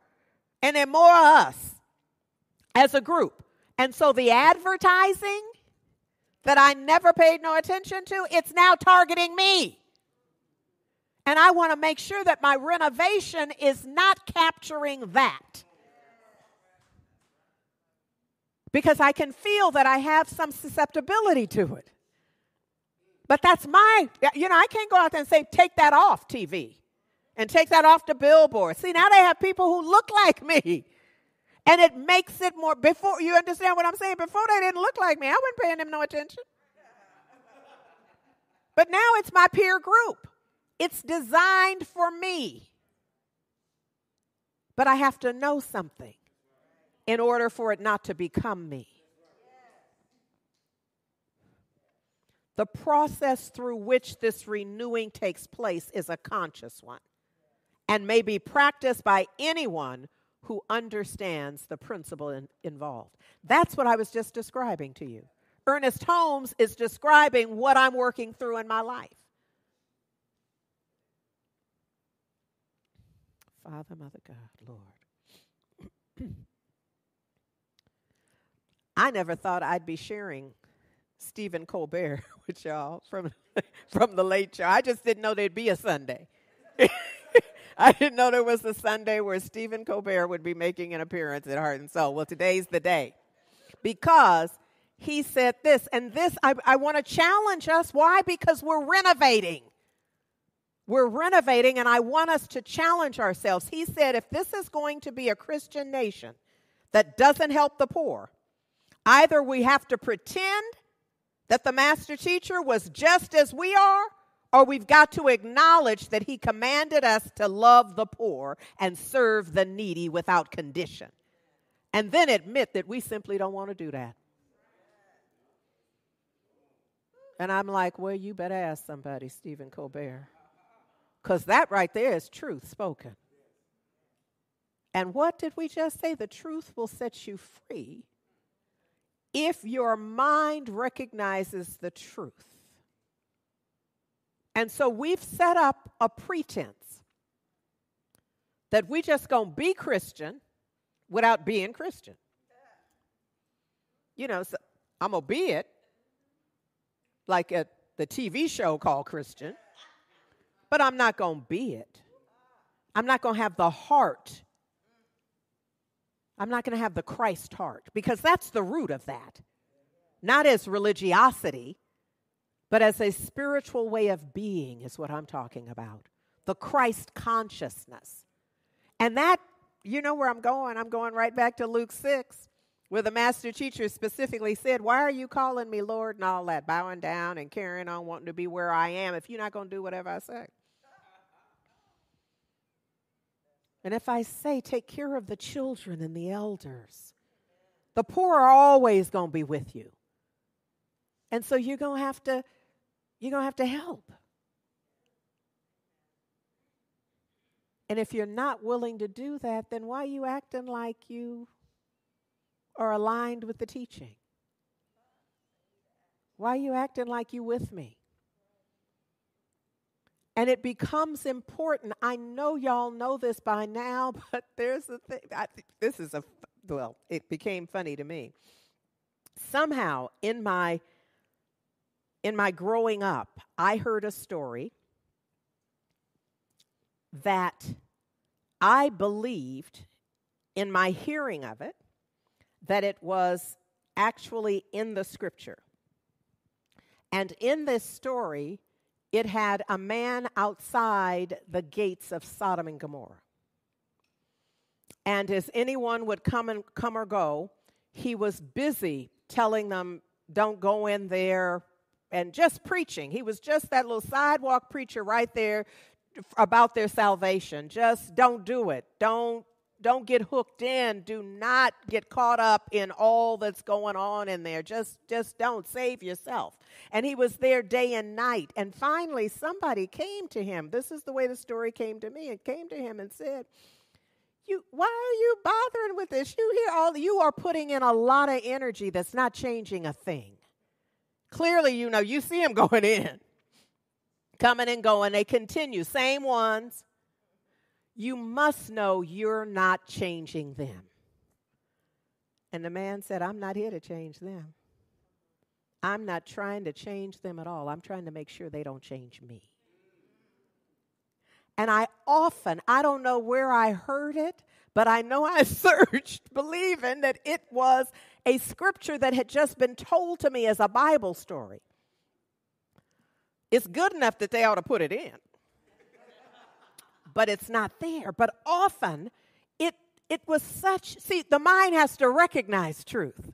and there more of us as a group. And so the advertising that I never paid no attention to, it's now targeting me. And I want to make sure that my renovation is not capturing that. Because I can feel that I have some susceptibility to it. But that's my, you know, I can't go out there and say, take that off TV and take that off the billboard. See, now they have people who look like me. And it makes it more, before, you understand what I'm saying? Before they didn't look like me, I wasn't paying them no attention. But now it's my peer group. It's designed for me. But I have to know something in order for it not to become me. The process through which this renewing takes place is a conscious one and may be practiced by anyone who understands the principle in, involved. That's what I was just describing to you. Ernest Holmes is describing what I'm working through in my life. Father, Mother, God, Lord. [CLEARS THROAT] I never thought I'd be sharing Stephen Colbert [LAUGHS] with y'all from, [LAUGHS] from the late show. I just didn't know there'd be a Sunday. [LAUGHS] I didn't know there was a Sunday where Stephen Colbert would be making an appearance at Heart and Soul. Well, today's the day. Because he said this, and this I, I want to challenge us. Why? Because we're renovating. We're renovating, and I want us to challenge ourselves. He said, if this is going to be a Christian nation that doesn't help the poor, either we have to pretend that the master teacher was just as we are, or we've got to acknowledge that he commanded us to love the poor and serve the needy without condition. And then admit that we simply don't want to do that. And I'm like, well, you better ask somebody, Stephen Colbert. Because that right there is truth spoken. And what did we just say? The truth will set you free if your mind recognizes the truth. And so we've set up a pretense that we just gonna be Christian without being Christian. You know, so I'm gonna be it, like at the TV show called Christian but I'm not to be it. I'm not to have the heart. I'm not going to have the Christ heart because that's the root of that. Not as religiosity, but as a spiritual way of being, is what I'm talking about. The Christ consciousness. And that, you know where I'm going. I'm going right back to Luke 6, where the master teacher specifically said, Why are you calling me Lord and all that, bowing down and carrying on, wanting to be where I am, if you're not going to do whatever I say? And if I say, take care of the children and the elders, the poor are always going to be with you. And so you're going to have to you're going to have to help. And if you're not willing to do that, then why are you acting like you are aligned with the teaching? Why are you acting like you with me? And it becomes important. I know y'all know this by now, [LAUGHS] but there's a thing. I, this is a, well, it became funny to me. Somehow in my, in my growing up, I heard a story that I believed in my hearing of it that it was actually in the scripture. And in this story, it had a man outside the gates of Sodom and Gomorrah. And as anyone would come and come or go, he was busy telling them, don't go in there and just preaching. He was just that little sidewalk preacher right there about their salvation. Just don't do it. Don't don't get hooked in. Do not get caught up in all that's going on in there. Just just don't save yourself. And he was there day and night. And finally somebody came to him. This is the way the story came to me. It came to him and said, you why are you bothering with this? You hear all you are putting in a lot of energy that's not changing a thing. Clearly, you know, you see them [LAUGHS] going in. Coming and going. They continue. Same ones you must know you're not changing them. And the man said, I'm not here to change them. I'm not trying to change them at all. I'm trying to make sure they don't change me. And I often, I don't know where I heard it, but I know I [LAUGHS] searched believing that it was a scripture that had just been told to me as a Bible story. It's good enough that they ought to put it in but it's not there. But often it it was such see the mind has to recognize truth.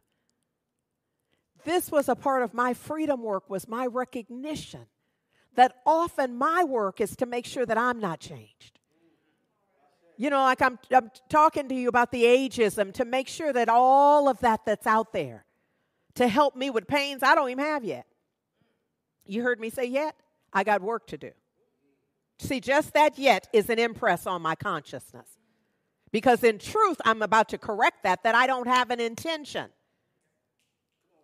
This was a part of my freedom work was my recognition that often my work is to make sure that I'm not changed. You know, like I'm, I'm talking to you about the ageism to make sure that all of that that's out there to help me with pains I don't even have yet. You heard me say yet? I got work to do. See, just that yet is an impress on my consciousness. Because in truth, I'm about to correct that, that I don't have an intention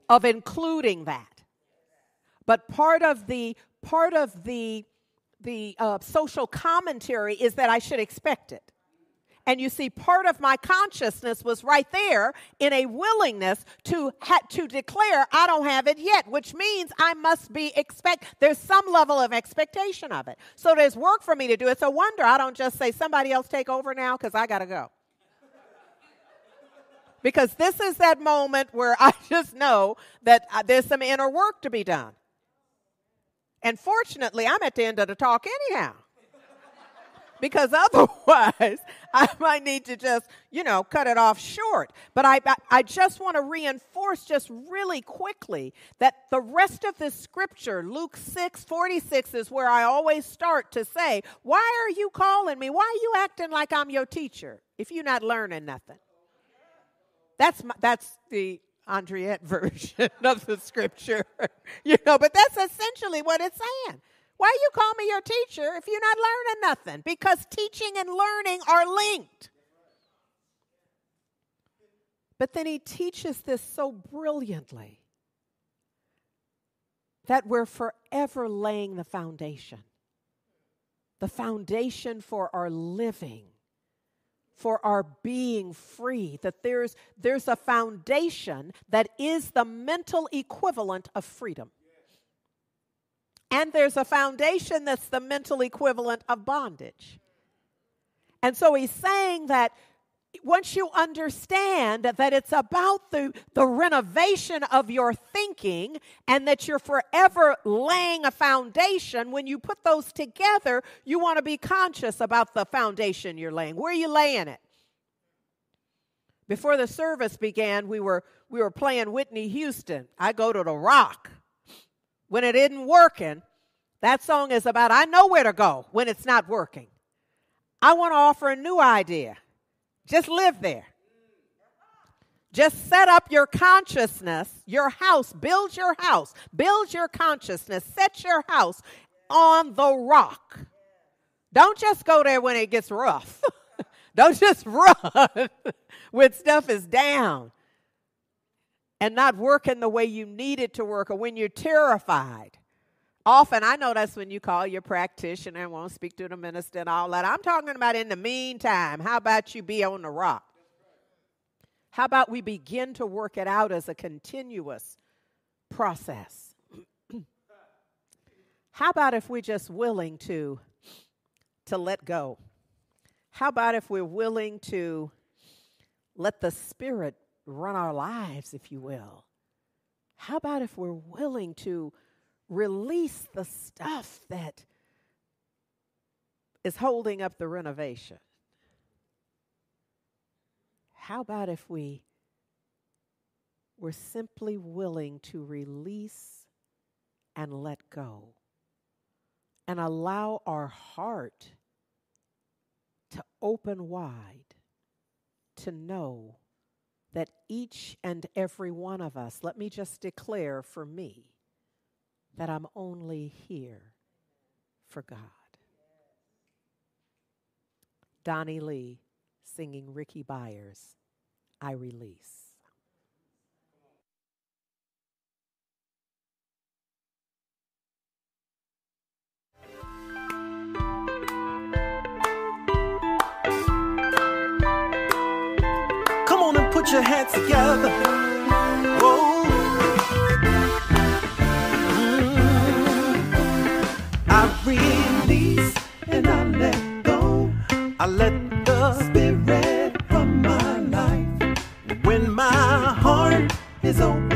of including that. But part of the part of the the uh, social commentary is that I should expect it. And you see, part of my consciousness was right there in a willingness to ha- to declare I don't have it yet, which means I must be expect. There's some level of expectation of it. So there's work for me to do. It's a wonder I don't just say somebody else take over now because I got to go. because this is that moment where [LAUGHS] I just know that uh, there's some inner work to be done. And fortunately, I'm at the end of the talk anyhow because [LAUGHS] otherwise I might need to just, you know, cut it off short. But I, I just want to reinforce just really quickly that the rest of the scripture, Luke 6 46, is where I always start to say, Why are you calling me? Why are you acting like I'm your teacher if you're not learning nothing? That's, my, that's the Andriette [LAUGHS] version of the scripture, [LAUGHS] you know, but that's essentially what it's saying. Why you call me your teacher if you're not learning nothing? Because teaching and learning are linked. But then he teaches this so brilliantly that we're forever laying the foundation. The foundation for our living, for our being free. That there's, there's a foundation that is the mental equivalent of freedom. And there's a foundation that's the mental equivalent of bondage. And so he's saying that once you understand that it's about the, the renovation of your thinking and that you're forever laying a foundation, when you put those together, you want to be conscious about the foundation you're laying. Where are you laying it? Before the service began, we were, we were playing Whitney Houston. I go to the rock when it isn't working. That song is about I know where to go when it's not working. I want to offer a new idea. Just live there. Just set up your consciousness, your house, build your house, build your consciousness, set your house on the rock. Don't just go there when it gets rough. [LAUGHS] Don't just [LAUGHS] run when stuff is down and not working the way you need it to work or when you're terrified. Often, I know that's when you call your practitioner and won't speak to the minister and all that. I'm talking about in the meantime. How about you be on the rock? How about we begin to work it out as a continuous process? [CLEARS THROAT] How about if we're just willing to, to let go? How about if we're willing to let the Spirit run our lives, if you will. How about if we're willing to release the stuff that is holding up the renovation? How about if we were simply willing to release and let go and allow our heart to open wide to know that each and every one of us, let me just declare for me that I'm only here for God. Donnie Lee singing Rickie Byars, I Release. your hands together. Whoa. Mm. I release and I let go. I let the spirit from my life. When my heart is open.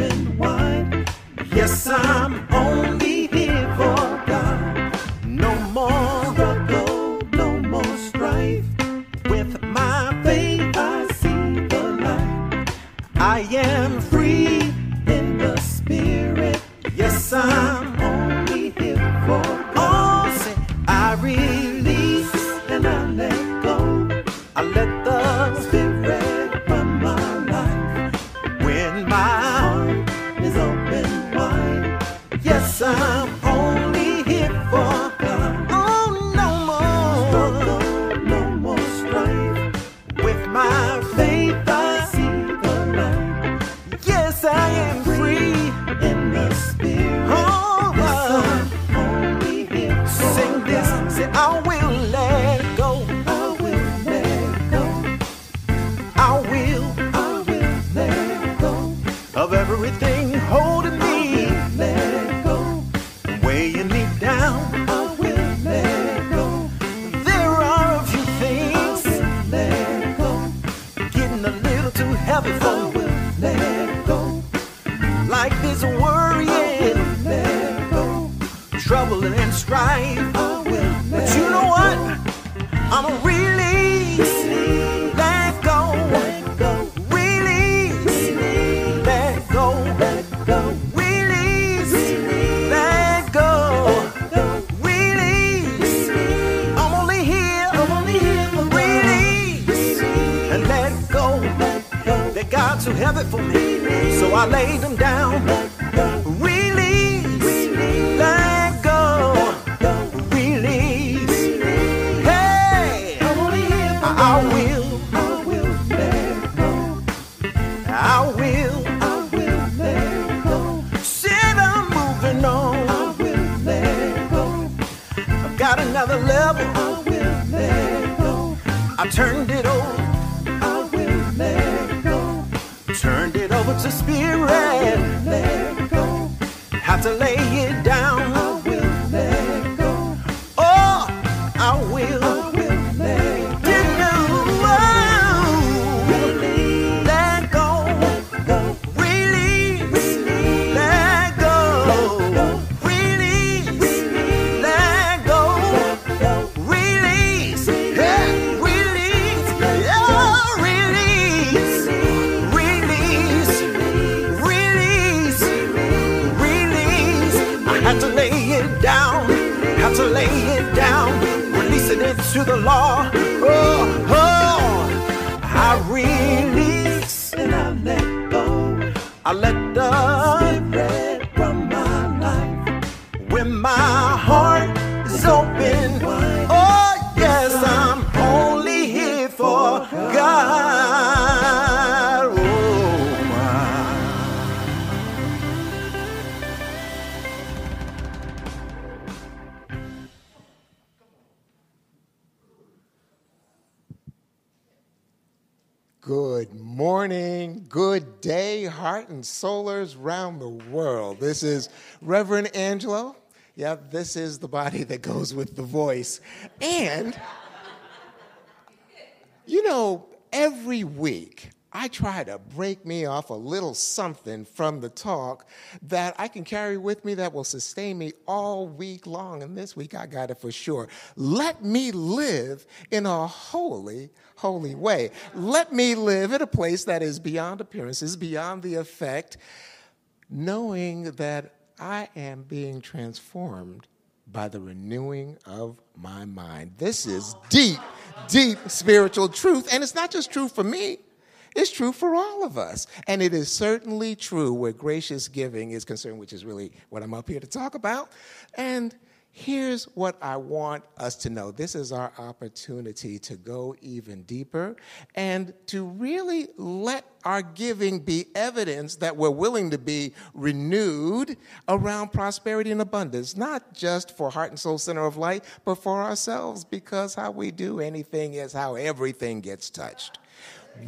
go. Have to lay it down. consolers round the world. This is Reverend Angelo. Yeah, this is the body that goes with the voice. And, you know, every week I try to break me off a little something from the talk that I can carry with me that will sustain me all week long. And this week I got it for sure. Let me live in a holy, holy way. Let me live in a place that is beyond appearances, beyond the effect, knowing that I am being transformed by the renewing of my mind. This is deep, deep spiritual truth. And it's not just true for me. It's true for all of us. And it is certainly true where gracious giving is concerned, which is really what I'm up here to talk about. And here's what I want us to know. This is our opportunity to go even deeper and to really let our giving be evidence that we're willing to be renewed around prosperity and abundance, not just for Heart and Soul Center of Light, but for ourselves, because how we do anything is how everything gets touched.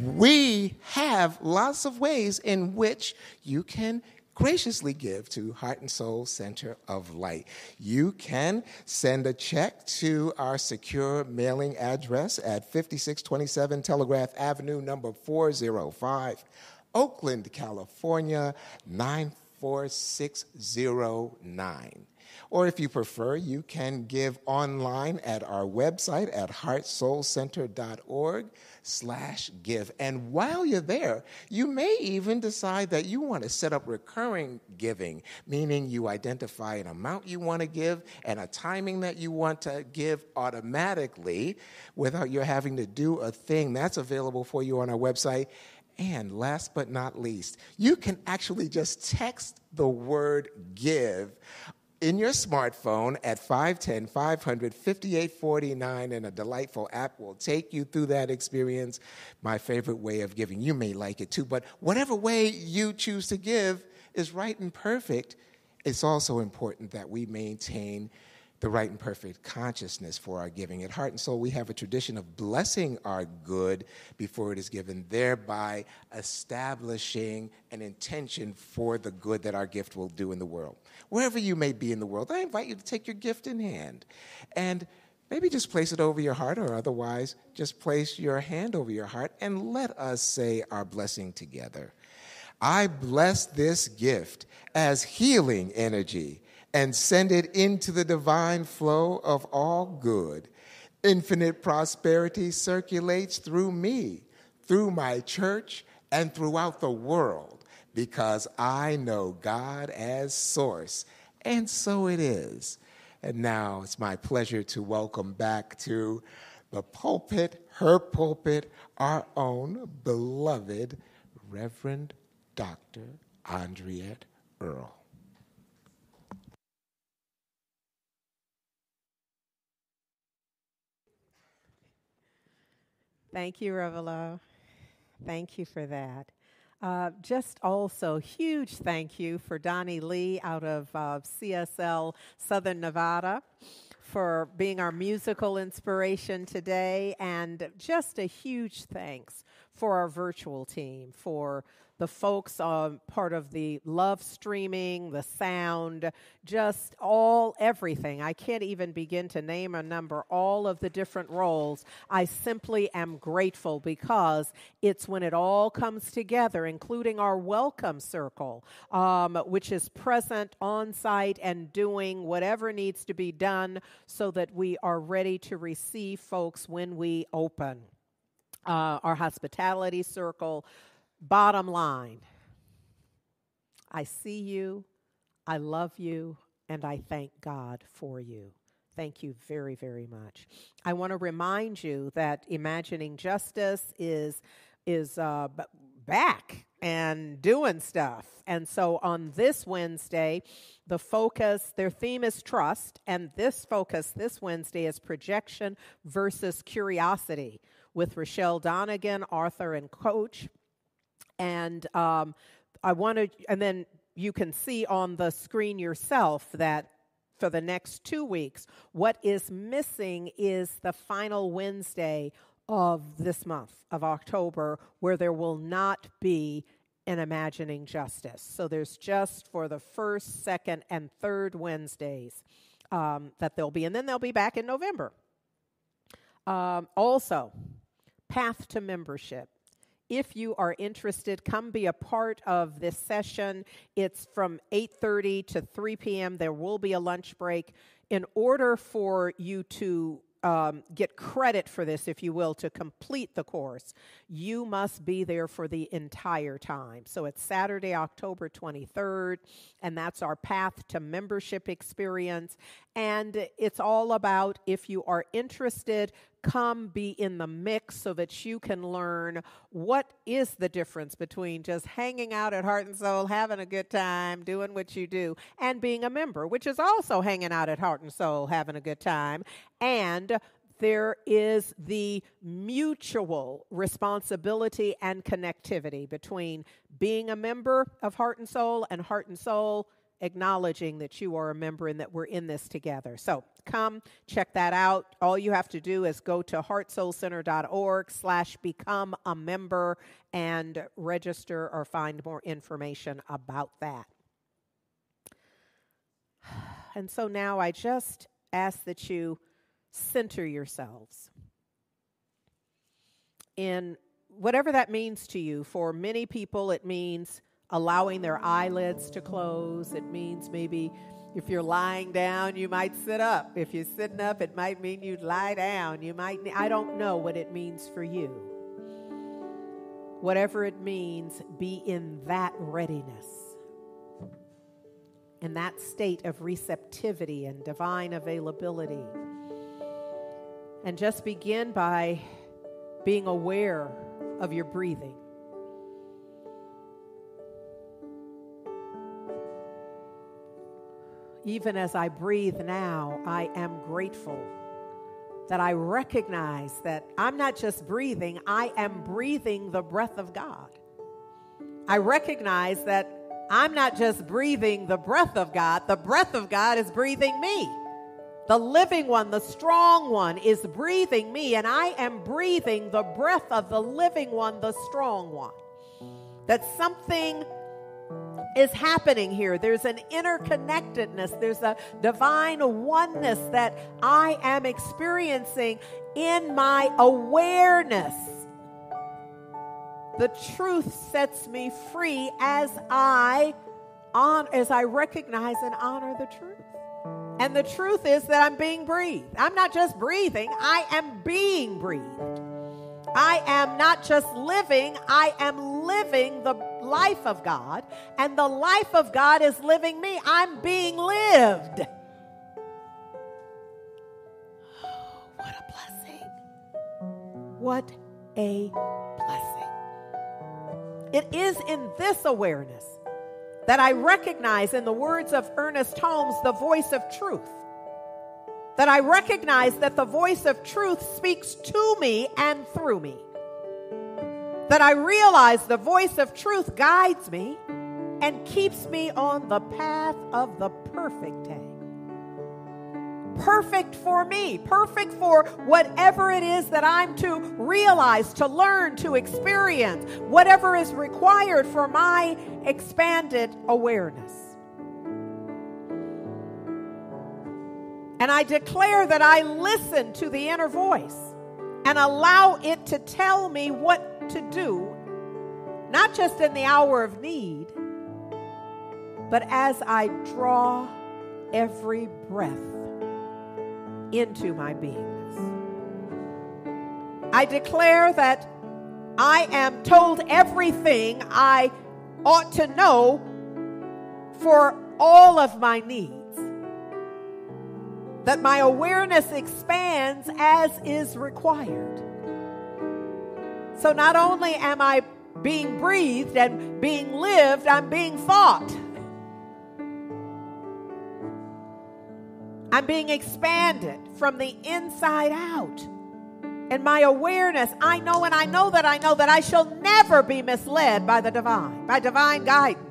We have lots of ways in which you can graciously give to Heart and Soul Center of Light. You can send a check to our secure mailing address at 5627 Telegraph Avenue, number 405, Oakland, California, 94609. Or if you prefer, you can give online at our website at heartsoulcenter.org slash give. And while you're there, you may even decide that you want to set up recurring giving, meaning you identify an amount you want to give and a timing that you want to give automatically without you having to do a thing. That's available for you on our website. And last but not least, you can actually just text the word give in your smartphone at 510 500 5849 and a delightful app will take you through that experience. My favorite way of giving you may like it too but whatever way you choose to give is right and perfect. It's also important that we maintain the right and perfect consciousness for our giving. At Heart and Soul, we have a tradition of blessing our good before it is given, thereby establishing an intention for the good that our gift will do in the world. Wherever you may be in the world, I invite you to take your gift in hand and maybe just place it over your heart, or otherwise, just place your hand over your heart and let us say our blessing together. I bless this gift as healing energy and send it into the divine flow of all good. Infinite prosperity circulates through me, through my church, and throughout the world because I know God as source. And so it is. And now it's my pleasure to welcome back to the pulpit, her pulpit, our own beloved Reverend Dr. Andriette Earl. Thank you, Revelo. Thank you for that. Uh, just also, huge thank you for Donnie Lee out of uh, CSL Southern Nevada for being our musical inspiration today, and just a huge thanks for our virtual team for the folks um, part of the love streaming, the sound, just all everything. I can't even begin to name a number, all of the different roles. I simply am grateful because it's when it all comes together, including our welcome circle, um, which is present on site and doing whatever needs to be done so that we are ready to receive folks when we open. Uh, our hospitality circle, Bottom line I see you, I love you, and I thank God for you. Thank you very, very much. I want to remind you that Imagining Justice is is uh, back and doing stuff. And so on this Wednesday, the focus, their theme is trust, and this focus this Wednesday is projection versus curiosity with Rochelle Donegan, author and coach. And um, I wanted, and then you can see on the screen yourself that for the next two weeks, what is missing is the final Wednesday of this month of October, where there will not be an Imagining Justice. So there's just for the first, second, and third Wednesdays um, that they'll be, and then they'll be back in November. Um, also, Path to Membership if you are interested, come be a part of this session. It's from 8:30 to 3 p.m. There will be a lunch break. In order for you to um, get credit for this, if you will, to complete the course, you must be there for the entire time. So it's Saturday, October 23rd, and that's our Path to Membership experience. And it's all about if you are interested, come be in the mix so that you can learn what is the difference between just hanging out at Heart and Soul, having a good time, doing what you do, and being a member, which is also hanging out at Heart and Soul, having a good time, and there is the mutual responsibility and connectivity between being a member of Heart and Soul and Heart and Soul acknowledging that you are a member and that we're in this together. So come check that out. All you have to do is go to heartsoulcenter.org slash become a member and register or find more information about that. [SIGHS] And so now I just ask that you center yourselves in whatever that means to you. For many people, it means allowing their eyelids to close. It means maybe if you're lying down, you might sit up. If you're sitting up, it might mean you'd lie down. You might, I don't know what it means for you. Whatever it means, be in that readiness, in that state of receptivity and divine availability. And just begin by being aware of your breathing. Even as I breathe now, I am grateful that I recognize that I'm not just breathing, I am breathing the breath of God. I recognize that I'm not just breathing the breath of God, the breath of God is breathing me. The living one, the strong one, is breathing me, and I am breathing the breath of the living one, the strong one. That something is happening here. There's an interconnectedness, there's a divine oneness that I am experiencing in my awareness. The truth sets me free as I on as I recognize and honor the truth. And the truth is that I'm being breathed. I'm not just breathing, I am being breathed. I am not just living, I am living the life of God, and the life of God is living me. I'm being lived. what a blessing! What a blessing. It is in this awareness that I recognize, in the words of Ernest Holmes, the voice of truth that I recognize that the voice of truth speaks to me and through me. That I realize the voice of truth guides me and keeps me on the path of the perfect day. Perfect for me, perfect for whatever it is that I'm to realize, to learn, to experience, whatever is required for my expanded awareness. And I declare that I listen to the inner voice and allow it to tell me what to do, not just in the hour of need, but as I draw every breath into my beingness. I declare that I am told everything I ought to know for all of my needs that my awareness expands as is required. So not only am I being breathed and being lived, I'm being thought. I'm being expanded from the inside out. And my awareness, I know and I know that I know that I shall never be misled by the divine, by divine guidance.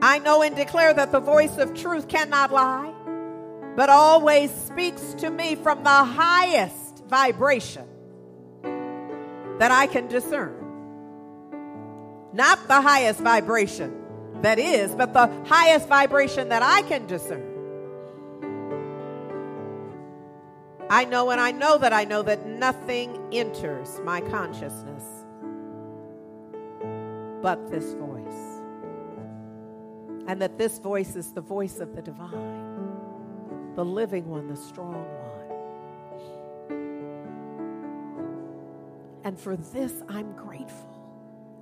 I know and declare that the voice of truth cannot lie, but always speaks to me from the highest vibration that I can discern. Not the highest vibration that is, but the highest vibration that I can discern. I know and I know that I know that nothing enters my consciousness but this voice. And that this voice is the voice of the divine, the living one, the strong one. And for this, I'm grateful.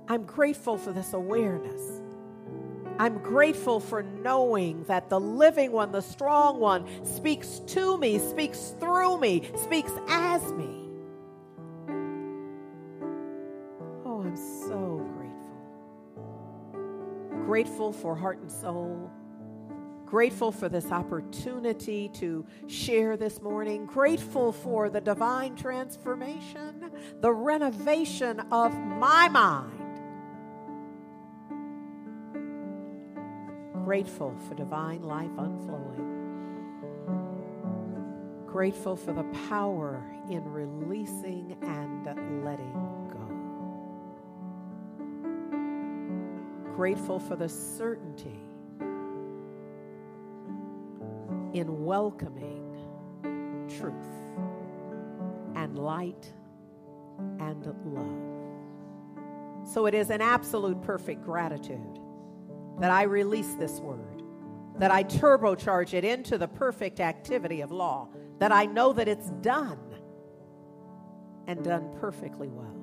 I'm grateful for this awareness. I'm grateful for knowing that the living one, the strong one, speaks to me, speaks through me, speaks as me. Grateful. For heart and soul. Grateful for this opportunity to share this morning. Grateful for the divine transformation, the renovation of my mind Grateful for divine life unflowing. Grateful for the power in releasing and letting Grateful for the certainty in welcoming truth and light and love. So it is an absolute perfect gratitude that I release this word, that I turbocharge it into the perfect activity of law, that I know that it's done and done perfectly well.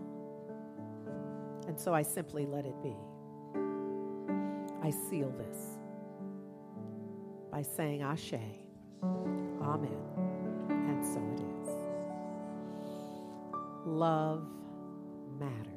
And so I simply let it be. I seal this by saying Ashe, Amen, and so it is. Love matters.